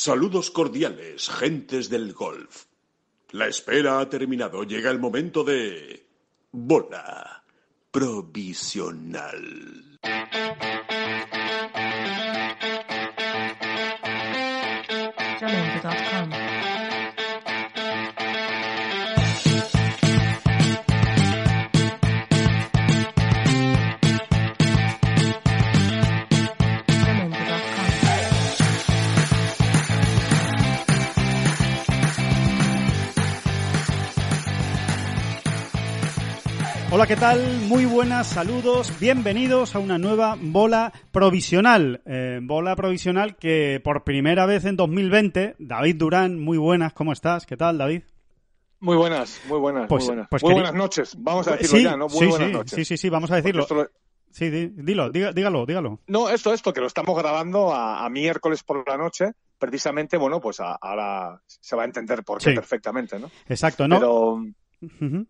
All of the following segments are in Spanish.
Saludos cordiales, gentes del golf. La espera ha terminado. Llega el momento de... Bola provisional. Hola, ¿qué tal? Muy buenas, saludos, bienvenidos a una nueva bola provisional. Eh, bola provisional que por primera vez en 2020, David Durán, muy buenas, ¿cómo estás? ¿Qué tal, David? Muy buenas, muy buenas, Pues- muy buenas. pues muy buenas noches, vamos a decirlo sí, ya, ¿no? Muy sí, buenas sí, noches. sí, sí, sí, vamos a decirlo. Sí, di- dilo, dígalo, dígalo. lo- No, esto, esto, que lo estamos grabando a, a miércoles por la noche, precisamente, bueno, pues ahora se va a entender por qué Sí. perfectamente, ¿no? Exacto, ¿no? Pero,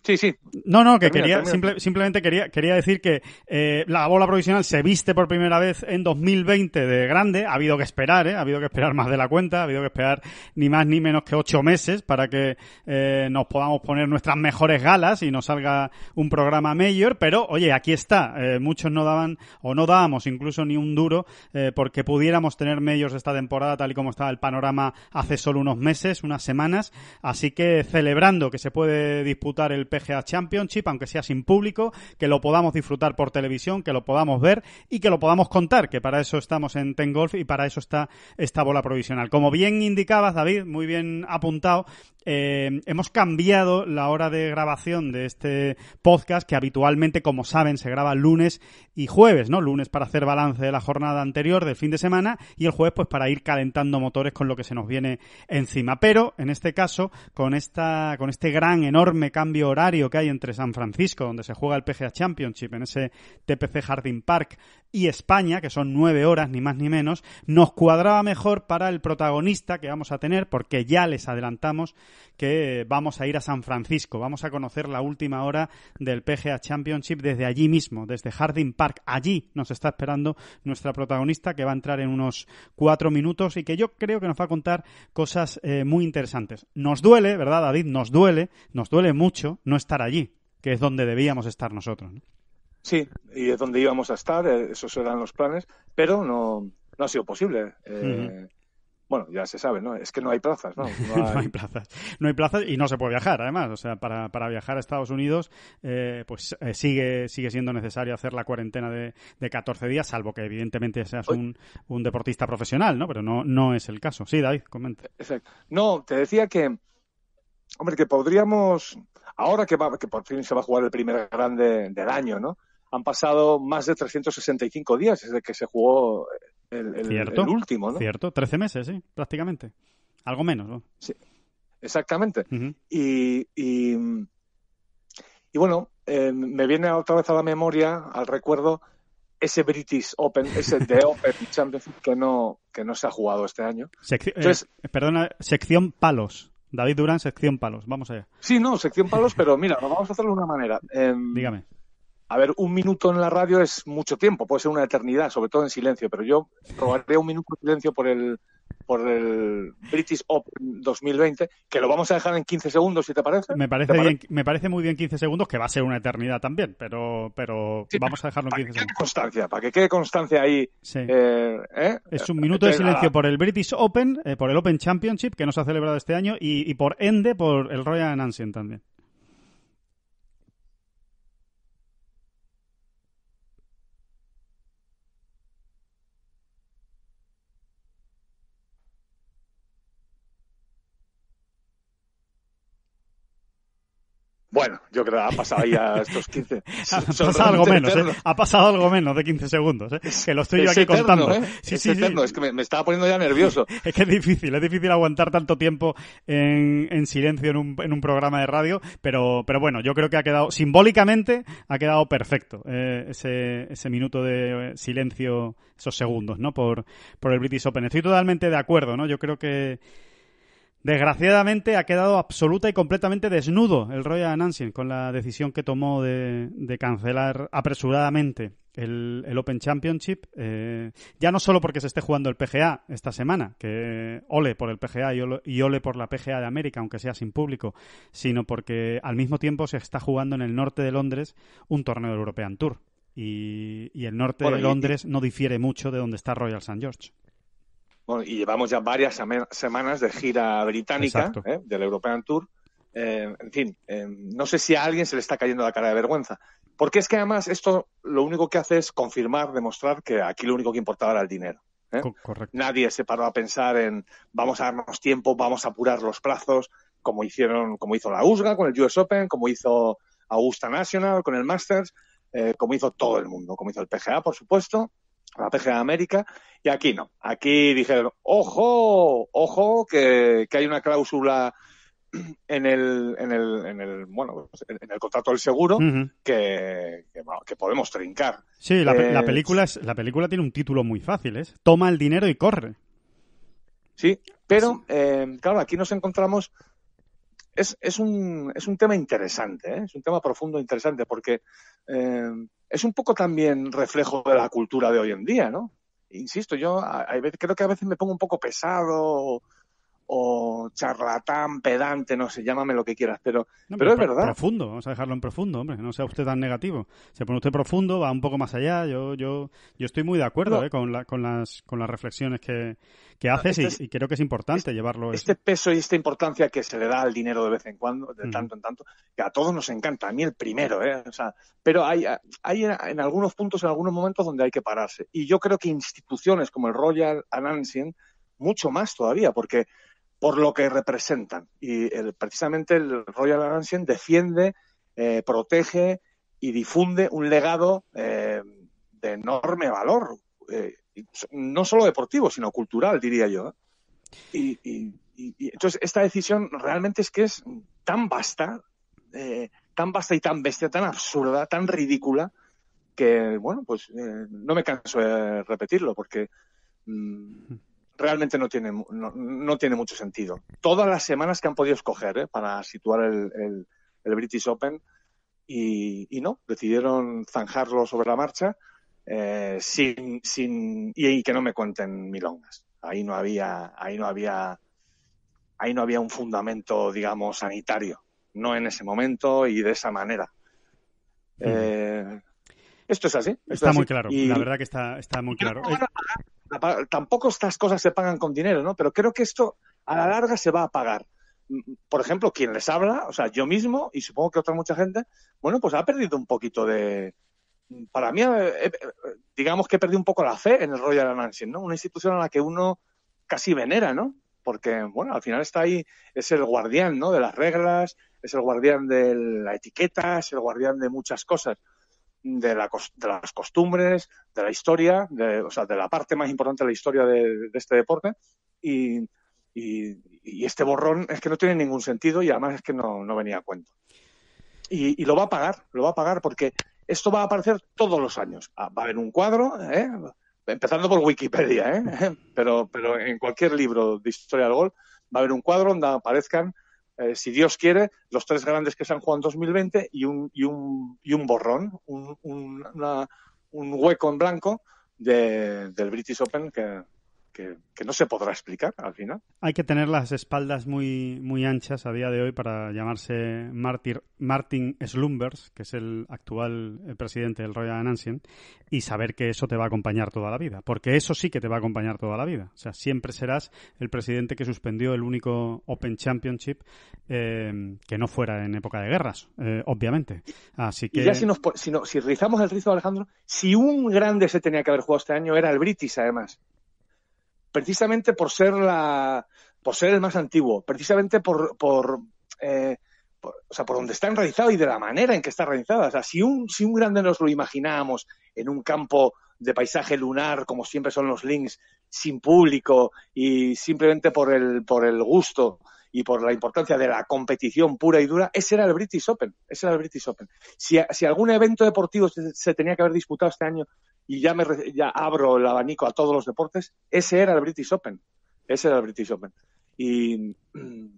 Sí, sí, No, no, que Termina, quería, termina. simple- simplemente quería, quería decir que eh, la bola provisional se viste por primera vez en 2020 de grande. Ha habido que esperar, ¿eh? Ha habido que esperar más de la cuenta, ha habido que esperar ni más ni menos que ocho meses para que eh, nos podamos poner nuestras mejores galas y nos salga un programa mayor. Pero, oye, aquí está. Eh, muchos no daban, o no dábamos incluso ni un duro, eh, porque pudiéramos tener medios esta temporada tal y como estaba el panorama hace solo unos meses, unas semanas. Así que celebrando que se puede disputar el PGA Championship, aunque sea sin público, que lo podamos disfrutar por televisión, que lo podamos ver y que lo podamos contar, que para eso estamos en Ten Golf y para eso está esta bola provisional. Como bien indicabas, David, muy bien apuntado, eh, hemos cambiado la hora de grabación de este podcast, que habitualmente, como saben, se graba lunes y jueves, ¿no? Lunes para hacer balance de la jornada anterior, del fin de semana, y el jueves, pues para ir calentando motores con lo que se nos viene encima. Pero, en este caso, con esta, con este gran, enorme cambio horario que hay entre San Francisco, donde se juega el PGA Championship, en ese TPC Harding Park, y España, que son nueve horas, ni más ni menos, nos cuadraba mejor para el protagonista que vamos a tener, porque ya les adelantamos que vamos a ir a San Francisco, vamos a conocer la última hora del PGA Championship desde allí mismo, desde Harding Park. Allí nos está esperando nuestra protagonista que va a entrar en unos cuatro minutos y que yo creo que nos va a contar cosas eh, muy interesantes. Nos duele, ¿verdad, David? Nos duele, nos duele mucho no estar allí, que es donde debíamos estar nosotros. ¿no? sí, y es donde íbamos a estar, eh, esos eran los planes, pero no, no ha sido posible. Eh, Bueno, ya se sabe, ¿no? Es que no hay plazas, ¿no? No No hay- plazas. No hay plazas y no se puede viajar, además. O sea, para, para viajar a Estados Unidos, eh, pues eh, sigue, sigue siendo necesario hacer la cuarentena de, de 14 días, salvo que evidentemente seas un, un deportista profesional, ¿no? Pero no, no es el caso. Sí, David, comenta. Exacto. No, te decía que, hombre, que podríamos, ahora que, va, que por fin se va a jugar el primer grande del año, ¿no? Han pasado más de 365 días desde que se jugó el, el- Cierto, el último, ¿no? Cierto, 13 meses, sí, prácticamente. Algo menos, ¿no? Exactamente. Ujú. Y, y, y bueno, eh, me viene otra vez a la memoria, al recuerdo, ese British Open, ese The Open Championship que no, que no se ha jugado este año. Secci- eh, Entonces- perdona, sección palos. David Durán, sección palos. Vamos allá. Sí, no, sección palos, pero mira, vamos a hacerlo de una manera. Em, Dígame. A ver, un minuto en la radio es mucho tiempo, puede ser una eternidad, sobre todo en silencio, pero yo probaría un minuto de silencio por el, por el British Open 2020, que lo vamos a dejar en 15 segundos, si te parece. Me parece, ¿Te bien, me parece muy bien 15 segundos, que va a ser una eternidad también, pero, pero Sí, vamos a dejarlo en Para 15 que segundos. constancia, para que quede constancia ahí. Sí. eh, ¿eh? Es un minuto de Eh, silencio ah, por el British Open, eh, por el Open Championship que no se ha celebrado este año y, y por Ende, por el Royal Ancient también. Bueno, yo creo que ha pasado ya estos 15. Ha pasado algo menos, ¿eh? Ha pasado algo menos de 15 segundos, ¿eh? Que lo estoy yo aquí eterno, contando. ¿eh? Sí, es sí, sí. eterno, es que me, me estaba poniendo ya nervioso. Es que es difícil, es difícil aguantar tanto tiempo en, en silencio en un, en un programa de radio, pero, pero bueno, yo creo que ha quedado, simbólicamente, ha quedado perfecto eh, ese, ese minuto de silencio, esos segundos, ¿no? Por, por el British Open. Estoy totalmente de acuerdo, ¿no? Yo creo que, Desgraciadamente ha quedado absoluta y completamente desnudo el Royal Ancient con la decisión que tomó de, de cancelar apresuradamente el, el Open Championship, eh, ya no solo porque se esté jugando el PGA esta semana, que ole por el PGA y ole, y ole por la PGA de América, aunque sea sin público, sino porque al mismo tiempo se está jugando en el norte de Londres un torneo del European Tour. Y, y el norte Bueno, de y- Londres no difiere mucho de donde está Royal St. George. Bueno, y llevamos ya varias semanas de gira británica. ¿eh? del European Tour. Eh, en fin, eh, no sé si a alguien se le está cayendo la cara de vergüenza. Porque es que además esto lo único que hace es confirmar, demostrar que aquí lo único que importaba era el dinero. Co- correcto. Nadie se paró a pensar en vamos a darnos tiempo, vamos a apurar los plazos, como hicieron, como hizo la USGA con el US Open, como hizo Augusta National con el Masters, como hizo todo el mundo, como hizo el PGA, por supuesto, la PGA de América, y aquí no. Aquí dijeron, ojo, ojo, que, que hay una cláusula en el, en el, en el, bueno, en el contrato del seguro que, que, bueno, que podemos trincar. Sí, la Eh, película es, la película tiene un título muy fácil, es Toma el dinero y corre. Sí, pero eh, claro, aquí nos encontramos. Es, es, un, es un tema interesante, ¿eh? es un tema profundo e interesante, porque eh, es un poco también reflejo de la cultura de hoy en día, ¿no? Insisto, yo a- veces- creo que a veces me pongo un poco pesado o, charlatán, pedante, no sé, llámame lo que quieras, pero, No, pero es verdad. Profundo, vamos a dejarlo en profundo, hombre. No sea usted tan negativo. Se pone usted profundo, va un poco más allá. Yo, yo, yo estoy muy de acuerdo No. eh, con, la- con, las, con las reflexiones que, que haces este y- es- y, creo que es importante llevarlo. este peso y esta importancia que se le da al dinero de vez en cuando, de tanto en tanto, que a todos nos encanta, a mí el primero, ¿eh? O sea, pero hay, hay en algunos puntos, en algunos momentos donde hay que pararse. Y yo creo que instituciones como el Royal and Ancient, mucho más todavía, porque por lo que representan. Y el- precisamente el Royal Ancient defiende, eh, protege y difunde un legado eh, de enorme valor, eh, no solo deportivo, sino cultural, diría yo. ¿eh? Y, y- y- entonces esta decisión realmente es que es tan vasta, eh, tan vasta y tan bestia, tan absurda, tan ridícula, que bueno, pues eh, no me canso de repetirlo porque mm, realmente no tiene, mu- no, no tiene mucho sentido. Todas las semanas que han podido escoger ¿eh? para situar el, el- el British Open y, y no, decidieron zanjarlo sobre la marcha eh, sin, sin y, y que no me cuenten milongas. Ahí no había, ahí no había, ahí no había un fundamento, digamos, sanitario, no en ese momento y de esa manera. Eh, esto es así. esto es Está muy claro. Y- La verdad que está, está muy claro. no Tampoco estas cosas se pagan con dinero, ¿no? Pero creo que esto a la larga se va a pagar. Mm, Por ejemplo, quien les habla, o sea, yo mismo y supongo que otra mucha gente, bueno, pues ha perdido un poquito de. Para mí, eh, eh, digamos que he perdido un poco la fe en el Royal Ancient, ¿no? Una institución a la que uno casi venera, ¿no? Porque, bueno, al final está ahí, es el guardián, ¿no? De las reglas, es el guardián de la etiqueta, es el guardián de muchas cosas de, la, de las costumbres, de la historia, de, o sea, de la parte más importante de la historia de, de este deporte. Y, y- y este borrón es que no tiene ningún sentido y además es que no, no venía a cuento. Y, y lo va a pagar, lo va a pagar porque esto va a aparecer todos los años. Ah, Va a haber un cuadro, ¿eh? empezando por Wikipedia, ¿eh? pero, pero en cualquier libro de historia del gol va a haber un cuadro donde aparezcan eh, si Dios quiere, los tres grandes que se han jugado en 2020 y un, y un, y un borrón, un, un, un hueco en blanco de, del British Open que, que, que no se podrá explicar al final. Hay que tener las espaldas muy, muy anchas a día de hoy para llamarse Martin, Martin Slumbers, que es el actual eh, presidente del Royal Ancient, y saber que eso te va a acompañar toda la vida. Porque eso sí que te va a acompañar toda la vida. O sea, siempre serás el presidente que suspendió el único Open Championship eh, que no fuera en época de guerras, eh, obviamente. Así que... Y ya si, nos, si, no- si rizamos el rizo, Alejandro, si un grande se tenía que haber jugado este año era el British, además. Precisamente por ser la por ser el más antiguo, precisamente por, por, eh, por- o sea, por donde está enraizado y de la manera en que está enraizado. O sea, si un, si un grande nos lo imaginábamos en un campo de paisaje lunar, como siempre son los links, sin público y simplemente por el, por el gusto y por la importancia de la competición pura y dura, ese era el British Open. Ese era el British Open. Si, si algún evento deportivo se tenía que haber disputado este año, y ya, me, ya abro el abanico a todos los deportes, ese era el British Open. Ese era el British Open. Y,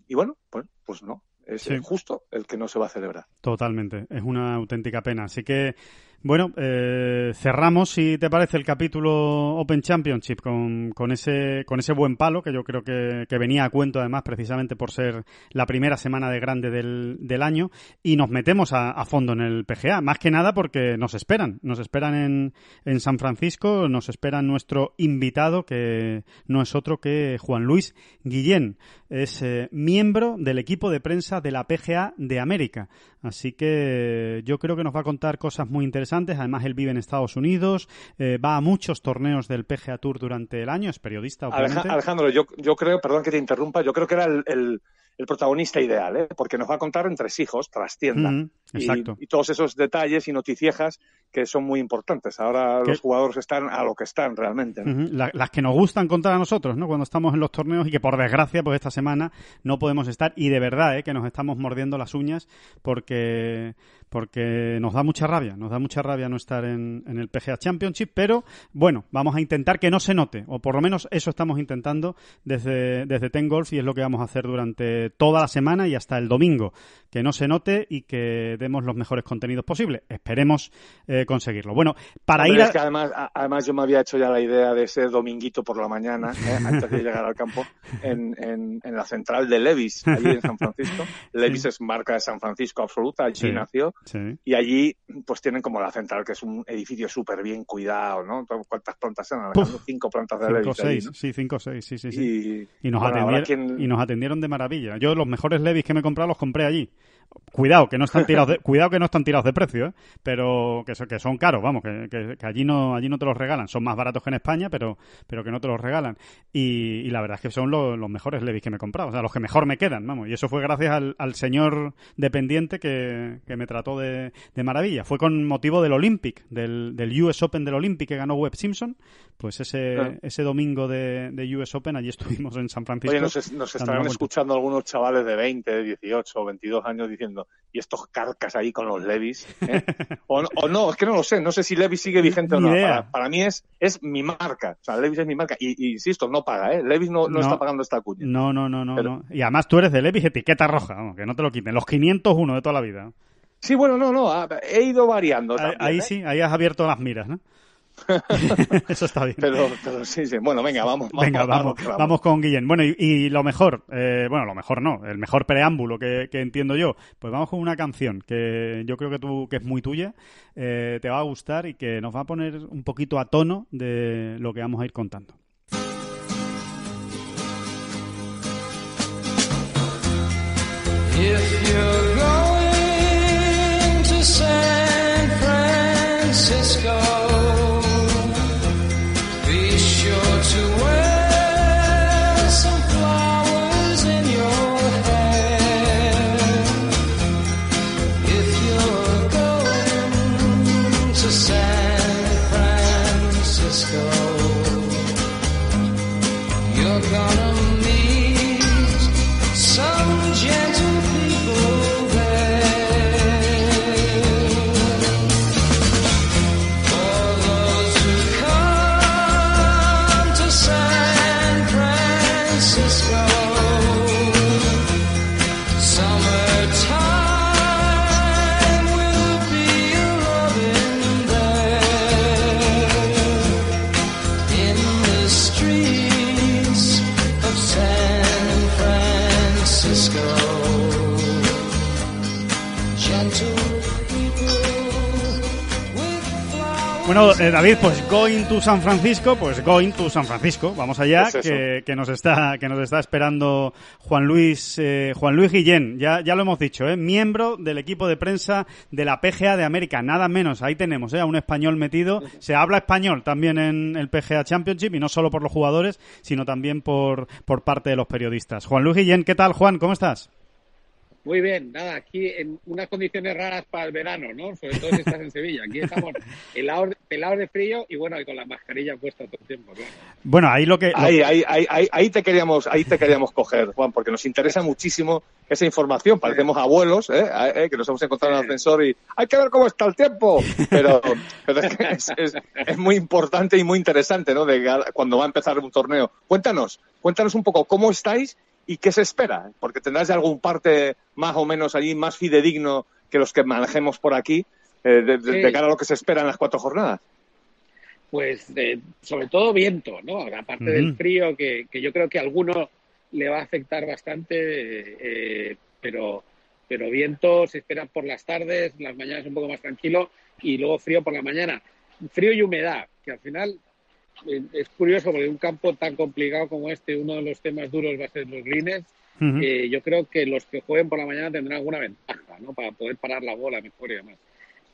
y bueno, pues, pues no. Es Sí. justo el que no se va a celebrar. Totalmente, es una auténtica pena. Así que Bueno, eh, cerramos, si te parece, el capítulo Open Championship con, con, ese, con ese buen palo, que yo creo que, que venía a cuento, además, precisamente por ser la primera semana de grande del, del año, y nos metemos a, fondo en el PGA, más que nada porque nos esperan, nos esperan en, en San Francisco, nos esperan nuestro invitado, que no es otro que Juan Luis Guillén, es eh, miembro del equipo de prensa de la PGA de América, así que yo creo que nos va a contar cosas muy interesantes Además, él vive en Estados Unidos, eh, va a muchos torneos del PGA Tour durante el año, es periodista. Obviamente. Alejandro, yo, yo creo, perdón que te interrumpa, yo creo que era el, el, el protagonista ideal, ¿eh? porque nos va a contar entre hijos, trastienda. Mm, exacto. Y, y, todos esos detalles y noticiejas que son muy importantes. Ahora ¿Qué? los jugadores están a lo que están realmente. ¿no? La, las que nos gustan contar a nosotros, ¿no? Cuando estamos en los torneos y que por desgracia, pues esta semana no podemos estar. Y de verdad, ¿eh? que nos estamos mordiendo las uñas porque porque nos da mucha rabia, nos da mucha rabia no estar en, en, el PGA Championship, pero bueno, vamos a intentar que no se note, o por lo menos eso estamos intentando desde, desde Ten Golf y es lo que vamos a hacer durante toda la semana y hasta el domingo, que no se note y que demos los mejores contenidos posibles. Esperemos eh, conseguirlo. Bueno, para Hombre, ir a... Es que además, a, además yo me había hecho ya la idea de ese dominguito por la mañana, ¿eh? antes de llegar al campo, en, en, en, la central de Levis, allí en San Francisco. Levis sí. es marca de San Francisco absoluta, allí sí. nació. Sí. Y allí, pues tienen como la central, que es un edificio súper bien cuidado, ¿no? ¿Cuántas plantas eran? Cinco plantas de cinco, Levis. Seis, allí, ¿no? Sí, cinco o seis, sí, sí, sí. Y, y, nos bueno, atendieron, quien... y nos atendieron de maravilla. Yo los mejores Levis que me he comprado los compré allí. Cuidado, que no están tirados de, cuidado que no están tirados de precio, ¿eh? pero que, que son caros, vamos, que, que, que, allí no allí no te los regalan. Son más baratos que en España, pero, pero que no te los regalan. Y, y la verdad es que son los, los mejores Levis que me he comprado, o sea, los que mejor me quedan, vamos. Y eso fue gracias al, al señor dependiente que, que me trató de, de, maravilla. Fue con motivo del Olympic, del, del US Open del Olympic que ganó Webb Simpson. Pues ese, claro. ese domingo de, de, US Open, allí estuvimos en San Francisco. Oye, nos, nos estarán escuchando algunos chavales de 20, 18 o 22 años diciendo, y estos carcas ahí con los Levis. ¿eh? o, o, no, es que no lo sé, no sé si Levis sigue vigente o no. Para, para, mí es, es mi marca, o sea, Levis es mi marca. Y, y insisto, no paga, ¿eh? Levis no, no, no, está pagando esta cuña. No, no, no, no, Pero... no. Y además tú eres de Levis etiqueta roja, vamos, que no te lo quiten. Los 501 de toda la vida. Sí, bueno, no, no, he ido variando. Ahí ¿eh? sí, ahí has abierto las miras, ¿no? Eso está bien. Pero, pero, sí, sí. Bueno, venga, vamos. vamos venga, vamos, vamos, vamos, con Guillén. Bueno, y, y lo mejor, eh, bueno, lo mejor no, el mejor preámbulo que, que, entiendo yo, pues vamos con una canción que yo creo que tú, que es muy tuya, eh, te va a gustar y que nos va a poner un poquito a tono de lo que vamos a ir contando. If you're going to San Francisco Bueno, eh, David, pues going to San Francisco, pues going to San Francisco. Vamos allá, que, que, nos está que nos está esperando Juan Luis eh, Juan Luis Guillén. Ya ya lo hemos dicho, eh, miembro del equipo de prensa de la PGA de América, nada menos. Ahí tenemos, eh, a un español metido. Se habla español también en el PGA Championship y no solo por los jugadores, sino también por por parte de los periodistas. Juan Luis Guillén, ¿qué tal, Juan? ¿Cómo estás? Muy bien, nada, aquí en unas condiciones raras para el verano, ¿no? Sobre todo si estás en Sevilla. Aquí estamos helados, pelados de frío y bueno, y con la mascarilla puesta todo el tiempo, claro. Bueno, ahí lo que... Ahí, ahí, ahí, ahí, ahí te queríamos, ahí te queríamos coger, Juan, porque nos interesa muchísimo esa información. Parecemos abuelos, ¿eh? ¿eh? Que nos hemos encontrado en el ascensor y hay que ver cómo está el tiempo. Pero, pero es, es, es, muy importante y muy interesante, ¿no? De cuando va a empezar un torneo. Cuéntanos, cuéntanos un poco cómo estáis y qué se espera, porque tendrás algún parte más o menos allí más fidedigno que los que manejemos por aquí eh, de, de- Sí. de cara a lo que se espera en las cuatro jornadas. Pues de- sobre todo viento, ¿no? Aparte del frío, que, que yo creo que a alguno le va a afectar bastante, eh, pero, pero viento se espera por las tardes, las mañanas un poco más tranquilo y luego frío por la mañana. Frío y humedad, que al final eh, es curioso porque un campo tan complicado como este, uno de los temas duros va a ser los. Ujú. Eh, yo creo que los que jueguen por la mañana tendrán alguna ventaja, ¿no? Para poder parar la bola mejor y demás.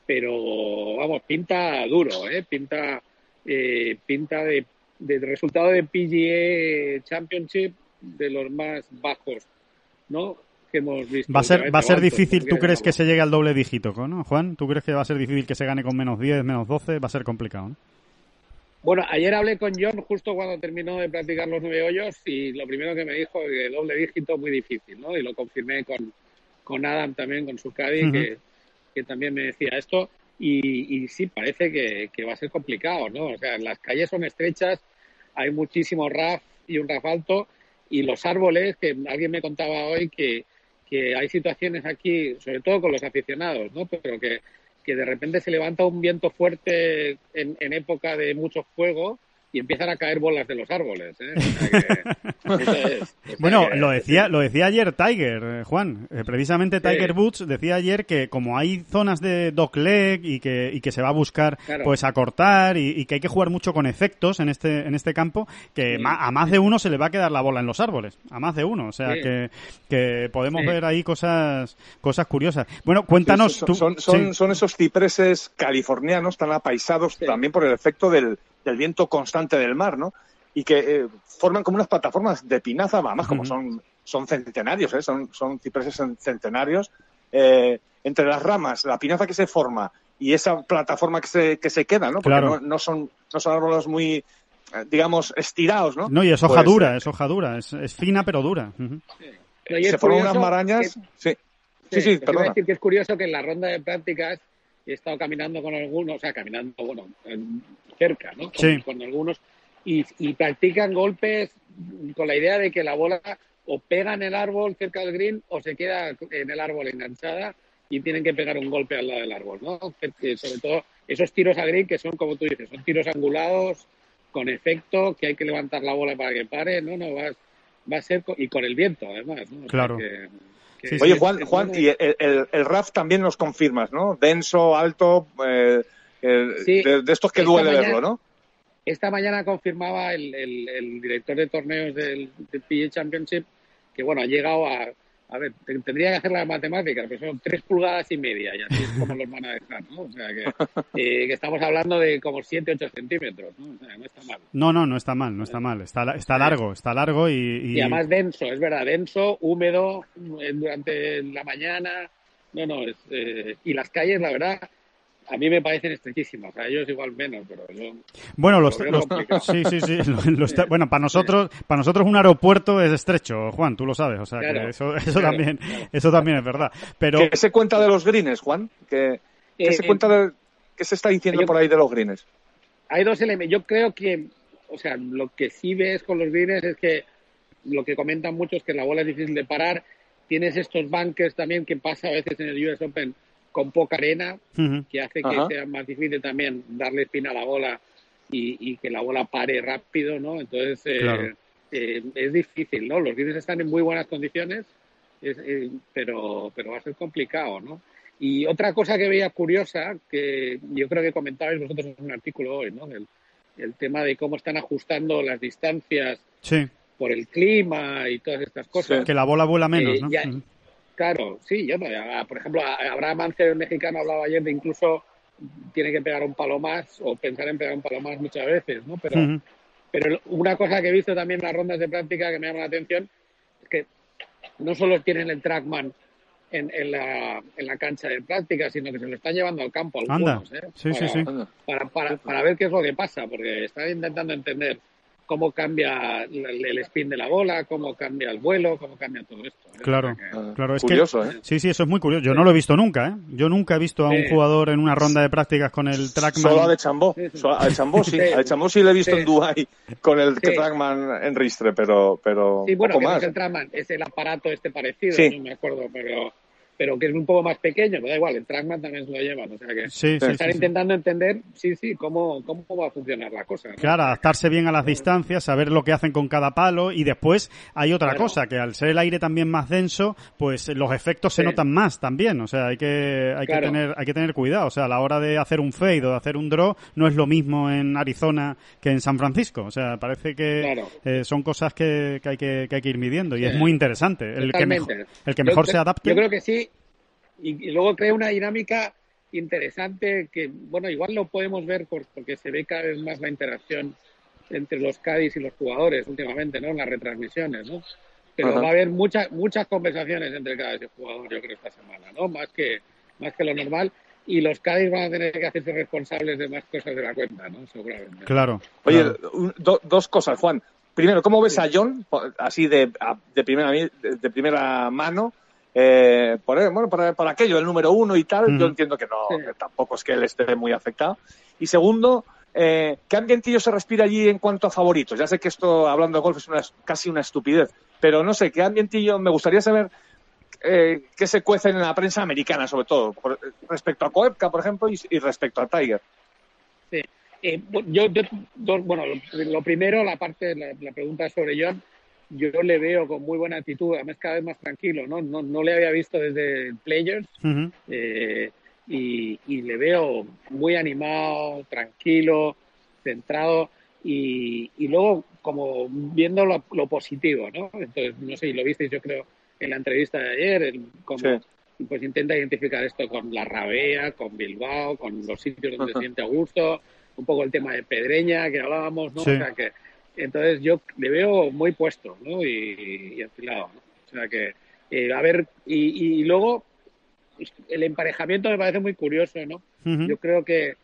Pero, vamos, pinta duro, ¿eh? Pinta, eh, pinta de, de resultado de PGA Championship de los más bajos, ¿no? Que hemos visto. Va a ser, va a ser difícil, ¿tú crees que se llegue al doble dígito, ¿no, Juan? ¿Tú crees que va a ser difícil que se gane con menos 10, menos 12? Va a ser complicado, ¿no? Bueno, ayer hablé con John justo cuando terminó de practicar los nueve hoyos y lo primero que me dijo es que doble dígito muy difícil, ¿no? Y lo confirmé con, con Adam también, con su caddy, que, que también me decía esto. Y, y sí, parece que, que va a ser complicado, ¿no? O sea, las calles son estrechas, hay muchísimo RAF y un RAF alto y los árboles, que alguien me contaba hoy que, que hay situaciones aquí, sobre todo con los aficionados, ¿no? Pero que, que de repente se levanta un viento fuerte en, en época de mucho fuego y empiezan a caer bolas de los árboles. ¿eh? O sea que- eso es. O sea Bueno, que- lo decía, lo decía ayer Tiger, eh, Juan. Eh, precisamente Tiger Sí. Woods decía ayer que como hay zonas de dogleg y que, y que se va a buscar Claro. pues acortar y, y que hay que jugar mucho con efectos en este, en este campo, que Sí. ma- a más de uno se le va a quedar la bola en los árboles. A más de uno. O sea Sí. que, que podemos Sí. ver ahí cosas, cosas curiosas. Bueno, cuéntanos Sí, son, tú. son, son, sí. son esos cipreses californianos tan apaisados Sí. también por el efecto del, del viento constante del mar, ¿no? Y que eh, forman como unas plataformas de pinaza, además como son, son centenarios, ¿eh? son, son cipreses cen- centenarios. eh, entre las ramas, la pinaza que se forma y esa plataforma que se, que se queda, ¿no? Porque Claro. no, no son, no son árboles muy, eh, digamos, estirados, ¿no? No, y es hoja Pues, dura, es hoja dura, es, es fina pero dura. Se forman unas marañas. que- Sí, sí, sí, os iba a perdona. decir que es curioso que en la ronda de prácticas he estado caminando con algunos, o sea, caminando, bueno, en- cerca, ¿no? Con, Sí. con algunos, y, y practican golpes con la idea de que la bola o pega en el árbol cerca del green o se queda en el árbol enganchada y tienen que pegar un golpe al lado del árbol, ¿no? Sobre todo esos tiros a green que son, como tú dices, son tiros angulados, con efecto, que hay que levantar la bola para que pare, ¿no? No, va, va a ser, y con el viento, además, ¿no? O sea Claro. que- Sí, Oye, sí. Juan, Juan y el, el, el RAF también nos confirmas, ¿no? Denso, alto, eh, Sí. de, de estos que duele mañana- verlo, ¿no? Esta mañana confirmaba el, el- el director de torneos del, del PGA Championship que, bueno, ha llegado a... A ver, te- tendría que hacer las matemáticas, pero son tres pulgadas y media, y así es como los van a dejar, ¿no? O sea, que, eh, que estamos hablando de como 7, 8 centímetros, ¿no? O sea, no está mal. No, no, no está mal, no está mal. Está, está largo, está largo y... y- Y además denso, es verdad, denso, húmedo durante la mañana. No, no, es, eh, y las calles, la verdad, a mí me parecen estrechísimas. A ellos igual menos, pero yo... Bueno, Lo los, veo los- complicado. sí, sí, sí. lo- lo está- bueno, para nosotros, para nosotros un aeropuerto es estrecho, Juan, tú lo sabes, o sea, que eso, eso claro, también, claro. eso también es verdad. Pero ¿Qué se cuenta de los greens, Juan? ¿Qué, qué Eh, se eh, cuenta de, qué se está diciendo yo- por ahí de los greens? hay dos elementos. Yo creo que, o sea, lo que sí ves con los greens es que lo que comentan muchos es que la bola es difícil de parar. Tienes estos bunkers también que pasa a veces en el US Open con poca arena, que hace que Ajá. sea más difícil también darle espina a la bola y, y que la bola pare rápido, ¿no? Entonces, eh, Claro. eh, es difícil, ¿no? Los greens están en muy buenas condiciones, es- eh, pero, pero va a ser complicado, ¿no? Y otra cosa que veía curiosa, que yo creo que comentabais vosotros en un artículo hoy, ¿no? El, el tema de cómo están ajustando las distancias sí, por el clima y todas estas cosas. que la bola vuela menos, Eh, ¿no? ya-. Claro, sí, yo por ejemplo, a- Abraham Ancer, el mexicano, hablaba ayer de incluso tiene que pegar un palo más o pensar en pegar un palo más muchas veces, ¿no? Pero, pero una cosa que he visto también en las rondas de práctica que me llama la atención es que no solo tienen el trackman en, en, la, en la cancha de práctica, sino que se lo están llevando al campo Anda, algunos, ¿eh? sí, sí, Para- sí. Anda. para, para, para ver qué es lo que pasa, porque están intentando entender cómo cambia el, el spin de la bola, cómo cambia el vuelo, cómo cambia todo esto. ¿eh? Claro, O sea que- claro, es curioso, que... ¿eh? Sí, sí, eso es muy curioso. Yo no lo he visto nunca, ¿eh? Yo nunca he visto a un Sí. jugador en una ronda de prácticas con el trackman. Solo a de Chambó. Sí. Solo a de Chambó sí. A de Chambó sí le he visto Sí. en Dubái con el Sí. trackman en ristre, pero, pero Sí, bueno, poco que no más. es el Trackman, es el aparato este parecido, Sí. no me acuerdo, pero, pero que es un poco más pequeño, pero da igual, el Trackman también se lo llevan, o sea que Sí, sí, están sí, intentando entender, sí, sí, cómo, cómo va a funcionar la cosa. ¿no? Claro, adaptarse bien a las distancias, saber lo que hacen con cada palo y después hay otra Claro. cosa, que al ser el aire también más denso, pues los efectos se notan más también, o sea, hay que hay Claro. que tener hay que tener cuidado, o sea, a la hora de hacer un fade o de hacer un draw no es lo mismo en Arizona que en San Francisco, o sea, parece que Claro. eh, son cosas que, que hay que, que hay que ir midiendo y es muy interesante, el que mejor el que mejor se adapte. Yo creo que sí. Y, y luego crea una dinámica interesante que, bueno, igual lo podemos ver por- porque se ve cada vez más la interacción entre los Cádiz y los jugadores últimamente, ¿no? En las retransmisiones, ¿no? Pero Ajá. va a haber muchas muchas conversaciones entre Cádiz y jugador, yo creo, esta semana, ¿no? Más que, más que lo normal. Y los Cádiz van a tener que hacerse responsables de más cosas de la cuenta, ¿no? Seguramente. Claro. Oye, claro. un- do- dos cosas, Juan. Primero, ¿cómo ves a John así de, de, primera, de primera mano? Eh, por, bueno, por, por aquello, el número uno y tal, yo entiendo que no, Sí. que tampoco es que él esté muy afectado. Y segundo, eh, ¿qué ambientillo se respira allí en cuanto a favoritos? Ya sé que esto, hablando de golf, es una, casi una estupidez, pero no sé, ¿qué ambientillo? Me gustaría saber eh, qué se cuece en la prensa americana, sobre todo, por- respecto a Koepka, por ejemplo, y, y respecto a Tiger. Sí. Eh, yo, yo- dos- bueno, lo, lo primero, la parte, la, la pregunta sobre John, yo le veo con muy buena actitud, además cada vez más tranquilo, ¿no? No, no le había visto desde Players eh, y, y le veo muy animado, tranquilo, centrado y, y luego como viendo lo, lo positivo, ¿no? Entonces, no sé, y lo visteis yo creo en la entrevista de ayer, el, como Sí. pues intenta identificar esto con la Rabea, con Bilbao, con los sitios donde se siente a gusto, un poco el tema de Pedreña que hablábamos, ¿no? Sí. O sea que entonces yo le veo muy puesto, ¿no? Y, y enfilado, ¿no? O sea que eh, a ver y, y luego el emparejamiento me parece muy curioso, ¿no? Yo creo que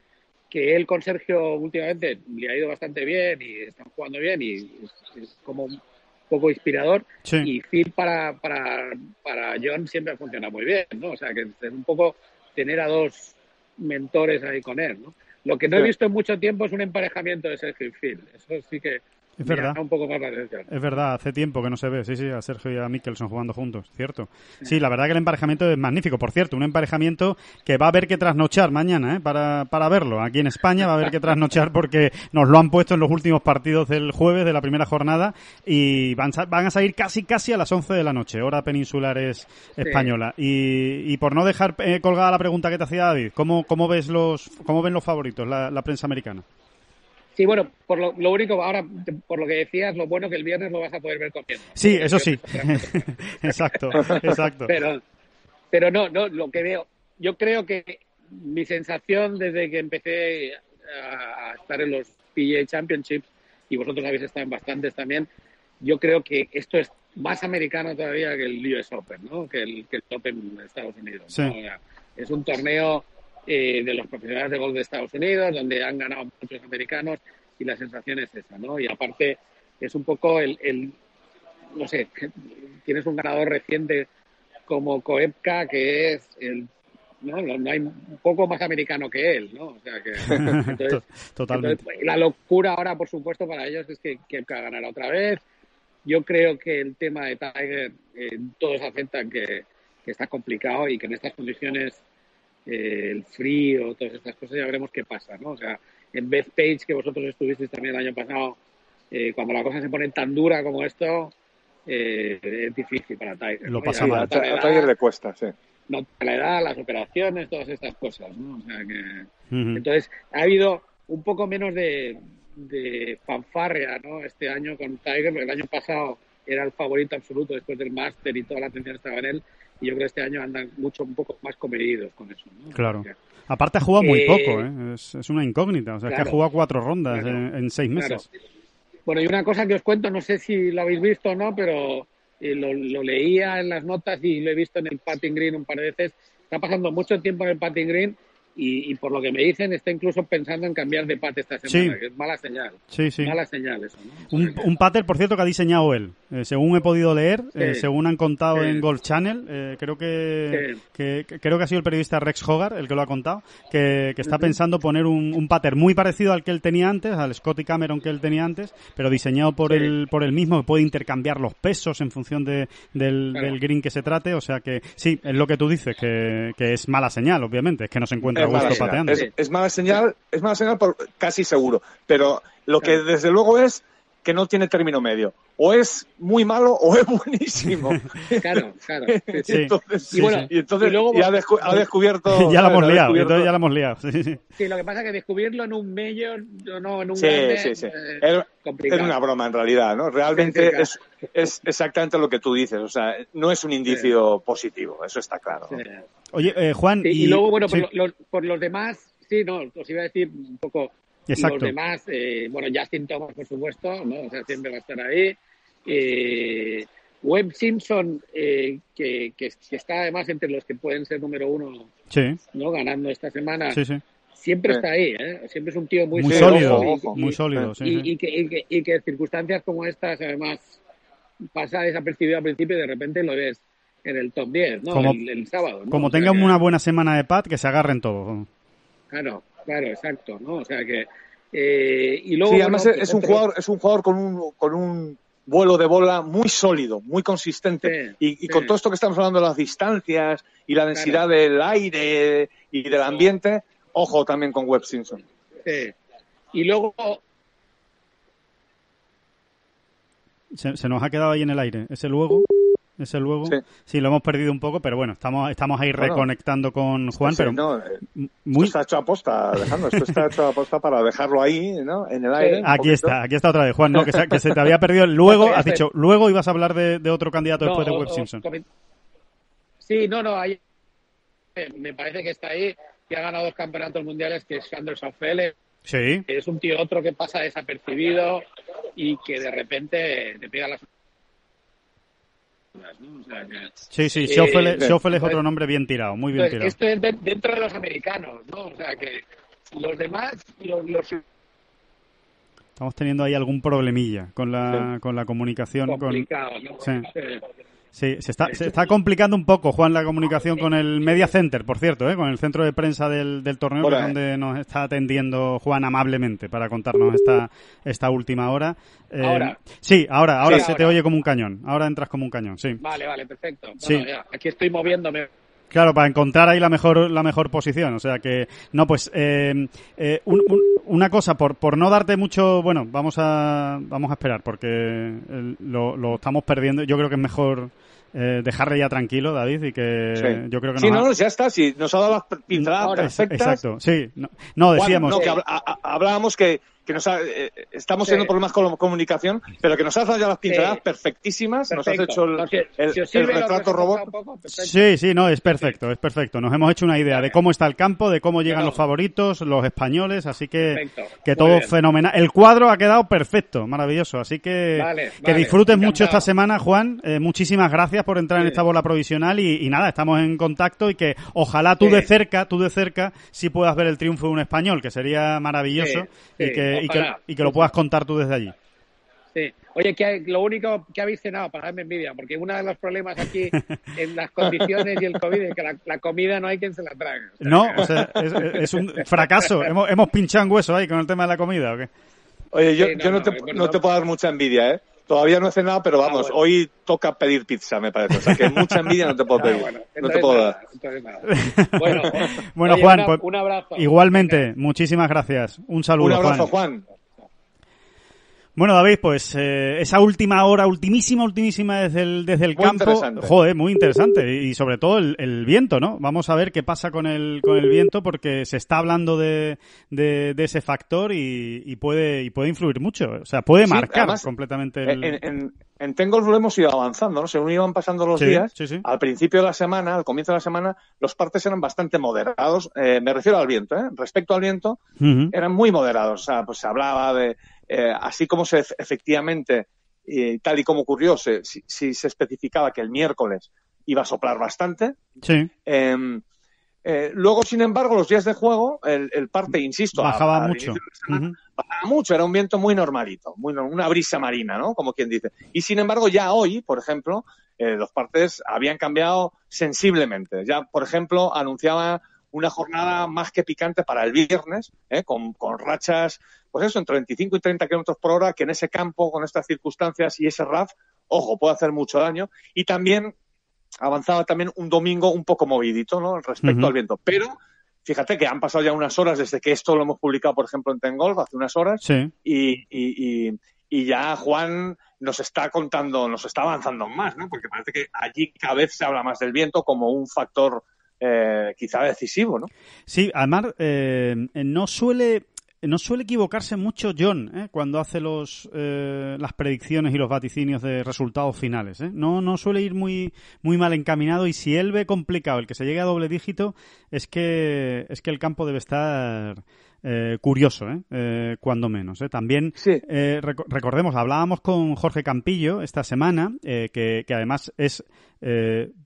que él con Sergio últimamente le ha ido bastante bien y están jugando bien y es, es como un poco inspirador Sí. y Phil para, para, para John siempre funciona muy bien, ¿no? O sea, que es un poco tener a dos mentores ahí con él, ¿no? Lo que no he visto en mucho tiempo es un emparejamiento de Sergio y Phil. Eso sí que Es verdad. llama un poco más la atención. Es verdad, hace tiempo que no se ve, sí, sí, a Sergio y a Mikkelson jugando juntos, cierto. Sí, la verdad que el emparejamiento es magnífico. Por cierto, un emparejamiento que va a haber que trasnochar mañana, ¿eh? Para, para verlo. Aquí en España va a haber que trasnochar porque nos lo han puesto en los últimos partidos del jueves de la primera jornada y van, a salir casi, casi a las 11 de la noche, hora peninsular es española. Y, y por no dejar eh, colgada la pregunta que te hacía David, ¿cómo, cómo ves los, cómo ven los favoritos la, la prensa americana? Sí, bueno, por lo, lo único, ahora, por lo que decías, lo bueno que el viernes lo vas a poder ver comiendo. Sí, eso sí. exacto, exacto. Pero, pero no, no, lo que veo, yo creo que mi sensación desde que empecé a, a estar en los PGA Championships, y vosotros habéis estado en bastantes también, yo creo que esto es más americano todavía que el US Open, ¿no? Que el, que el Open de Estados Unidos. Sí. ¿no? O sea, es un torneo eh, de los profesionales de golf de Estados Unidos, donde han ganado muchos americanos, y la sensación es esa, ¿no? Y aparte es un poco el, el no sé, tienes un ganador reciente como Koepka, que es el no, no, no hay un poco más americano que él, ¿no? O sea que entonces, Totalmente. entonces, la locura ahora, por supuesto, para ellos es que Koepka ganará otra vez. Yo creo que el tema de Tiger, eh, todos aceptan que, que está complicado y que en estas condiciones eh, el frío, todas estas cosas, ya veremos qué pasa, ¿no? O sea, en Beth Page, que vosotros estuvisteis también el año pasado, eh, cuando la cosa se pone tan dura como esto, eh, es difícil para Tiger. Lo ¿no? pasa mal. a, Tiger le cuesta, sí. nota la edad, las operaciones, todas estas cosas, ¿no? O sea que... Entonces, ha habido un poco menos de, de fanfarria ¿no? este año con Tiger, porque el año pasado era el favorito absoluto después del máster y toda la atención estaba en él, y yo creo que este año andan mucho, un poco más comedidos con eso. ¿no? Claro. O sea, Aparte ha jugado muy Eh, poco, ¿eh? es, es una incógnita. O sea, es que ha jugado cuatro rondas Claro. en, en seis Claro. meses. Bueno, y una cosa que os cuento, no sé si lo habéis visto o no, pero eh, lo, lo leía en las notas y lo he visto en el patting green un par de veces. Está pasando mucho tiempo en el patting green y, y por lo que me dicen está incluso pensando en cambiar de pat esta semana, Sí. que es mala señal. Sí, sí. Mala señal eso, Un, un pater, por cierto, que ha diseñado él. Eh, según he podido leer, eh, según han contado Sí. en Golf Channel, eh, creo que, que, que- creo que ha sido el periodista Rex Hogar el que lo ha contado, que, que está pensando poner un, un pater muy parecido al que él tenía antes, al Scotty Cameron que él tenía antes, pero diseñado por él por él mismo, que puede intercambiar los pesos en función de, del, Claro. del green que se trate. O sea que sí, es lo que tú dices, que, que es mala señal, obviamente, es que no se encuentra Es mala señal. Es, es mala señal, es mala señal por, casi seguro. Pero lo que desde luego es que no tiene término medio. O es muy malo o es buenísimo. Claro, claro. sí, sí. Sí. entonces, Sí, bueno, sí. y entonces Y luego- ya ha, descu- ha descubierto. ya la hemos liado, entonces ya la hemos liado. Sí, sí. Sí, lo que pasa es que descubrirlo en un mayor, no, en un Sí, grande, sí, sí. eh, Era, complicado. era una broma en realidad, ¿no? Realmente Sí, sí, es, es exactamente lo que tú dices. O sea, no es un indicio positivo, eso está claro. ¿no? Sí. Oye, eh, Juan, Sí, y, y, luego, bueno, sí, por, lo- los, por los demás, sí, no, os iba a decir un poco Exacto. los demás, eh, bueno, Justin Thomas, por supuesto, ¿no? O sea, siempre va a estar ahí. Eh, Webb Simpson, eh, que, que, que está además entre los que pueden ser número uno, sí, ¿no? Ganando esta semana, sí, sí. siempre Sí. está ahí, ¿eh? Siempre es un tío muy, sólido, muy sólido, y, que, y, que, circunstancias como estas, además, pasa desapercibido al principio y de repente lo ves en el top 10, ¿no? Como- el, el sábado. ¿no? Como O sea tengan que- una buena semana de pad, que se agarren todos. Claro, claro, exacto, ¿no? O sea que... eh, y luego, Sí, bueno, además es un otro- jugador, es un jugador con un, con un vuelo de bola muy sólido, muy consistente. Sí, y y sí. con todo esto que estamos hablando de las distancias y la densidad del aire y del ambiente, ojo también con Webb Simpson. sí. Y luego, Se, se nos ha quedado ahí en el aire. Ese luego, ese luego. Sí. Sí. lo hemos perdido un poco, pero bueno, estamos, estamos ahí Bueno. reconectando con Juan, Sí, pero no, eh, muy... Esto está hecho a posta, Alejandro. Esto está hecho a posta para dejarlo ahí, ¿no? En el aire. Aquí poquito. está, aquí está otra vez, Juan, no, que se, que se te había perdido. Luego, has dicho, luego ibas a hablar de, de otro candidato no, después de os Simpson. Sí, no, no, ahí eh, me parece que está ahí, que ha ganado dos campeonatos mundiales, que es Anderson Fele, Sí, es un tío otro que pasa desapercibido y que de repente te pega las... ¿no? O sea que- sí, sí, Eh, Schoffel, eh, Schoffel es pues- otro nombre bien tirado, muy bien Entonces, tirado. esto es de- dentro de los americanos, ¿no? O sea que los demás, los, los Estamos teniendo ahí algún problemilla con la, con la comunicación. Con... complicados, ¿no? Sí. Eh, Sí, se está, se está complicando un poco, Juan, la comunicación con el Media Center, por cierto, ¿eh? con el centro de prensa del, del torneo, que es donde nos está atendiendo Juan amablemente para contarnos esta, esta última hora. Eh, Ahora. Sí, ahora, ahora Sí, se te ahora. oye como un cañón. Ahora entras como un cañón, sí. Vale, vale, perfecto. Bueno, Sí. ya, aquí estoy moviéndome. Claro, para encontrar ahí la mejor la mejor posición. O sea que, no, pues, eh, eh, un- un- una cosa, por, por no darte mucho, bueno, vamos a, vamos a esperar porque el- lo, lo estamos perdiendo. Yo creo que es mejor eh, dejarle ya tranquilo, David, y que Sí. yo creo que Sí, nos ha- no, ya está. Sí, nos ha dado las pinceladas perfectas. Exacto, sí. No, no, decíamos. no, que a- hablábamos que, que nos ha- eh, estamos Sí. teniendo problemas con la comunicación, pero que nos has dado ya las pinceladas Sí. perfectísimas, nos has Perfecto. hecho el, No, si- si que retrato robot. poco, perfecto. Sí, sí, no, es perfecto, es perfecto. Nos hemos hecho una idea de cómo está el campo, de cómo llegan Pero- los favoritos, los españoles, así que, Perfecto. que todo bien. fenomenal. El cuadro ha quedado perfecto, maravilloso, así que Vale, que vale, disfrutes mucho esta semana, Juan. Eh, muchísimas gracias por entrar en esta bola provisional y, y nada, estamos en contacto y que ojalá tú Sí. de cerca, tú de cerca, sí puedas ver el triunfo de un español, que sería maravilloso Sí, y, sí, que, y, que, y que lo puedas contar tú desde allí. Sí. Oye, que lo único que habéis cenado, para darme envidia, porque uno de los problemas aquí en las condiciones y el COVID es que la, la comida no hay quien se la trague. O sea, No, o sea, es, es un fracaso. Hemos, hemos pinchado en hueso ahí con el tema de la comida, ¿o qué? Oye, yo, Sí, no, yo no, no, te, no te puedo dar mucha envidia, ¿eh? Todavía no he cenado, pero vamos, bueno. hoy toca pedir pizza, me parece. O sea, que mucha envidia no te puedo Ah, pedir. bueno, no te puedo nada, dar. nada. Bueno, Bueno, oye, Juan, una- pues, un abrazo. Igualmente, muchísimas gracias. Un saludo, Un abrazo, Juan. Juan. Bueno, David, pues eh, esa última hora, ultimísima, ultimísima desde el, desde el Muy campo, interesante. joder, muy interesante. Y sobre todo el, el viento, ¿no? Vamos a ver qué pasa con el, con el viento porque se está hablando de, de, de ese factor y, y puede, y puede influir mucho. O sea, puede Sí, marcar además, completamente el... En, en, en Tengolf lo hemos ido avanzando, ¿no? Según iban pasando los Sí, días, sí, sí. al principio de la semana, al comienzo de la semana, los partes eran bastante moderados. Eh, me refiero al viento, ¿eh? Respecto al viento, eran muy moderados. O sea, pues se hablaba de, eh, así como se efectivamente, eh, tal y como ocurrió, se, si, si se especificaba que el miércoles iba a soplar bastante, Sí, eh, Eh, luego, sin embargo, los días de juego, el, el parte, insisto, Bajaba a- mucho. bajaba mucho, era un viento muy normalito, muy, una brisa marina, ¿no? Como quien dice. Y sin embargo, ya hoy, por ejemplo, eh, los partes habían cambiado sensiblemente. Ya, por ejemplo, anunciaba una jornada más que picante para el viernes, ¿eh? con, con rachas, pues eso, entre 25 y 30 kilómetros por hora, que en ese campo, con estas circunstancias y ese RAF, ojo, puede hacer mucho daño. Y también avanzaba también un domingo un poco movidito, ¿no? Respecto al viento. Pero, fíjate que han pasado ya unas horas desde que esto lo hemos publicado, por ejemplo, en Tengolf, hace unas horas, Sí. y, y, y, y ya Juan nos está contando, nos está avanzando más, ¿no? Porque parece que allí cada vez se habla más del viento como un factor eh, quizá decisivo, ¿no? Sí, además eh, no suele no suele equivocarse mucho John ¿eh? cuando hace los eh, las predicciones y los vaticinios de resultados finales. ¿eh? No no suele ir muy muy mal encaminado y si él ve complicado el que se llegue a doble dígito es que es que el campo debe estar eh, curioso, ¿eh? Eh, cuando menos. ¿eh? También Sí. recordemos, hablábamos con Jorge Campillo esta semana, que, que además es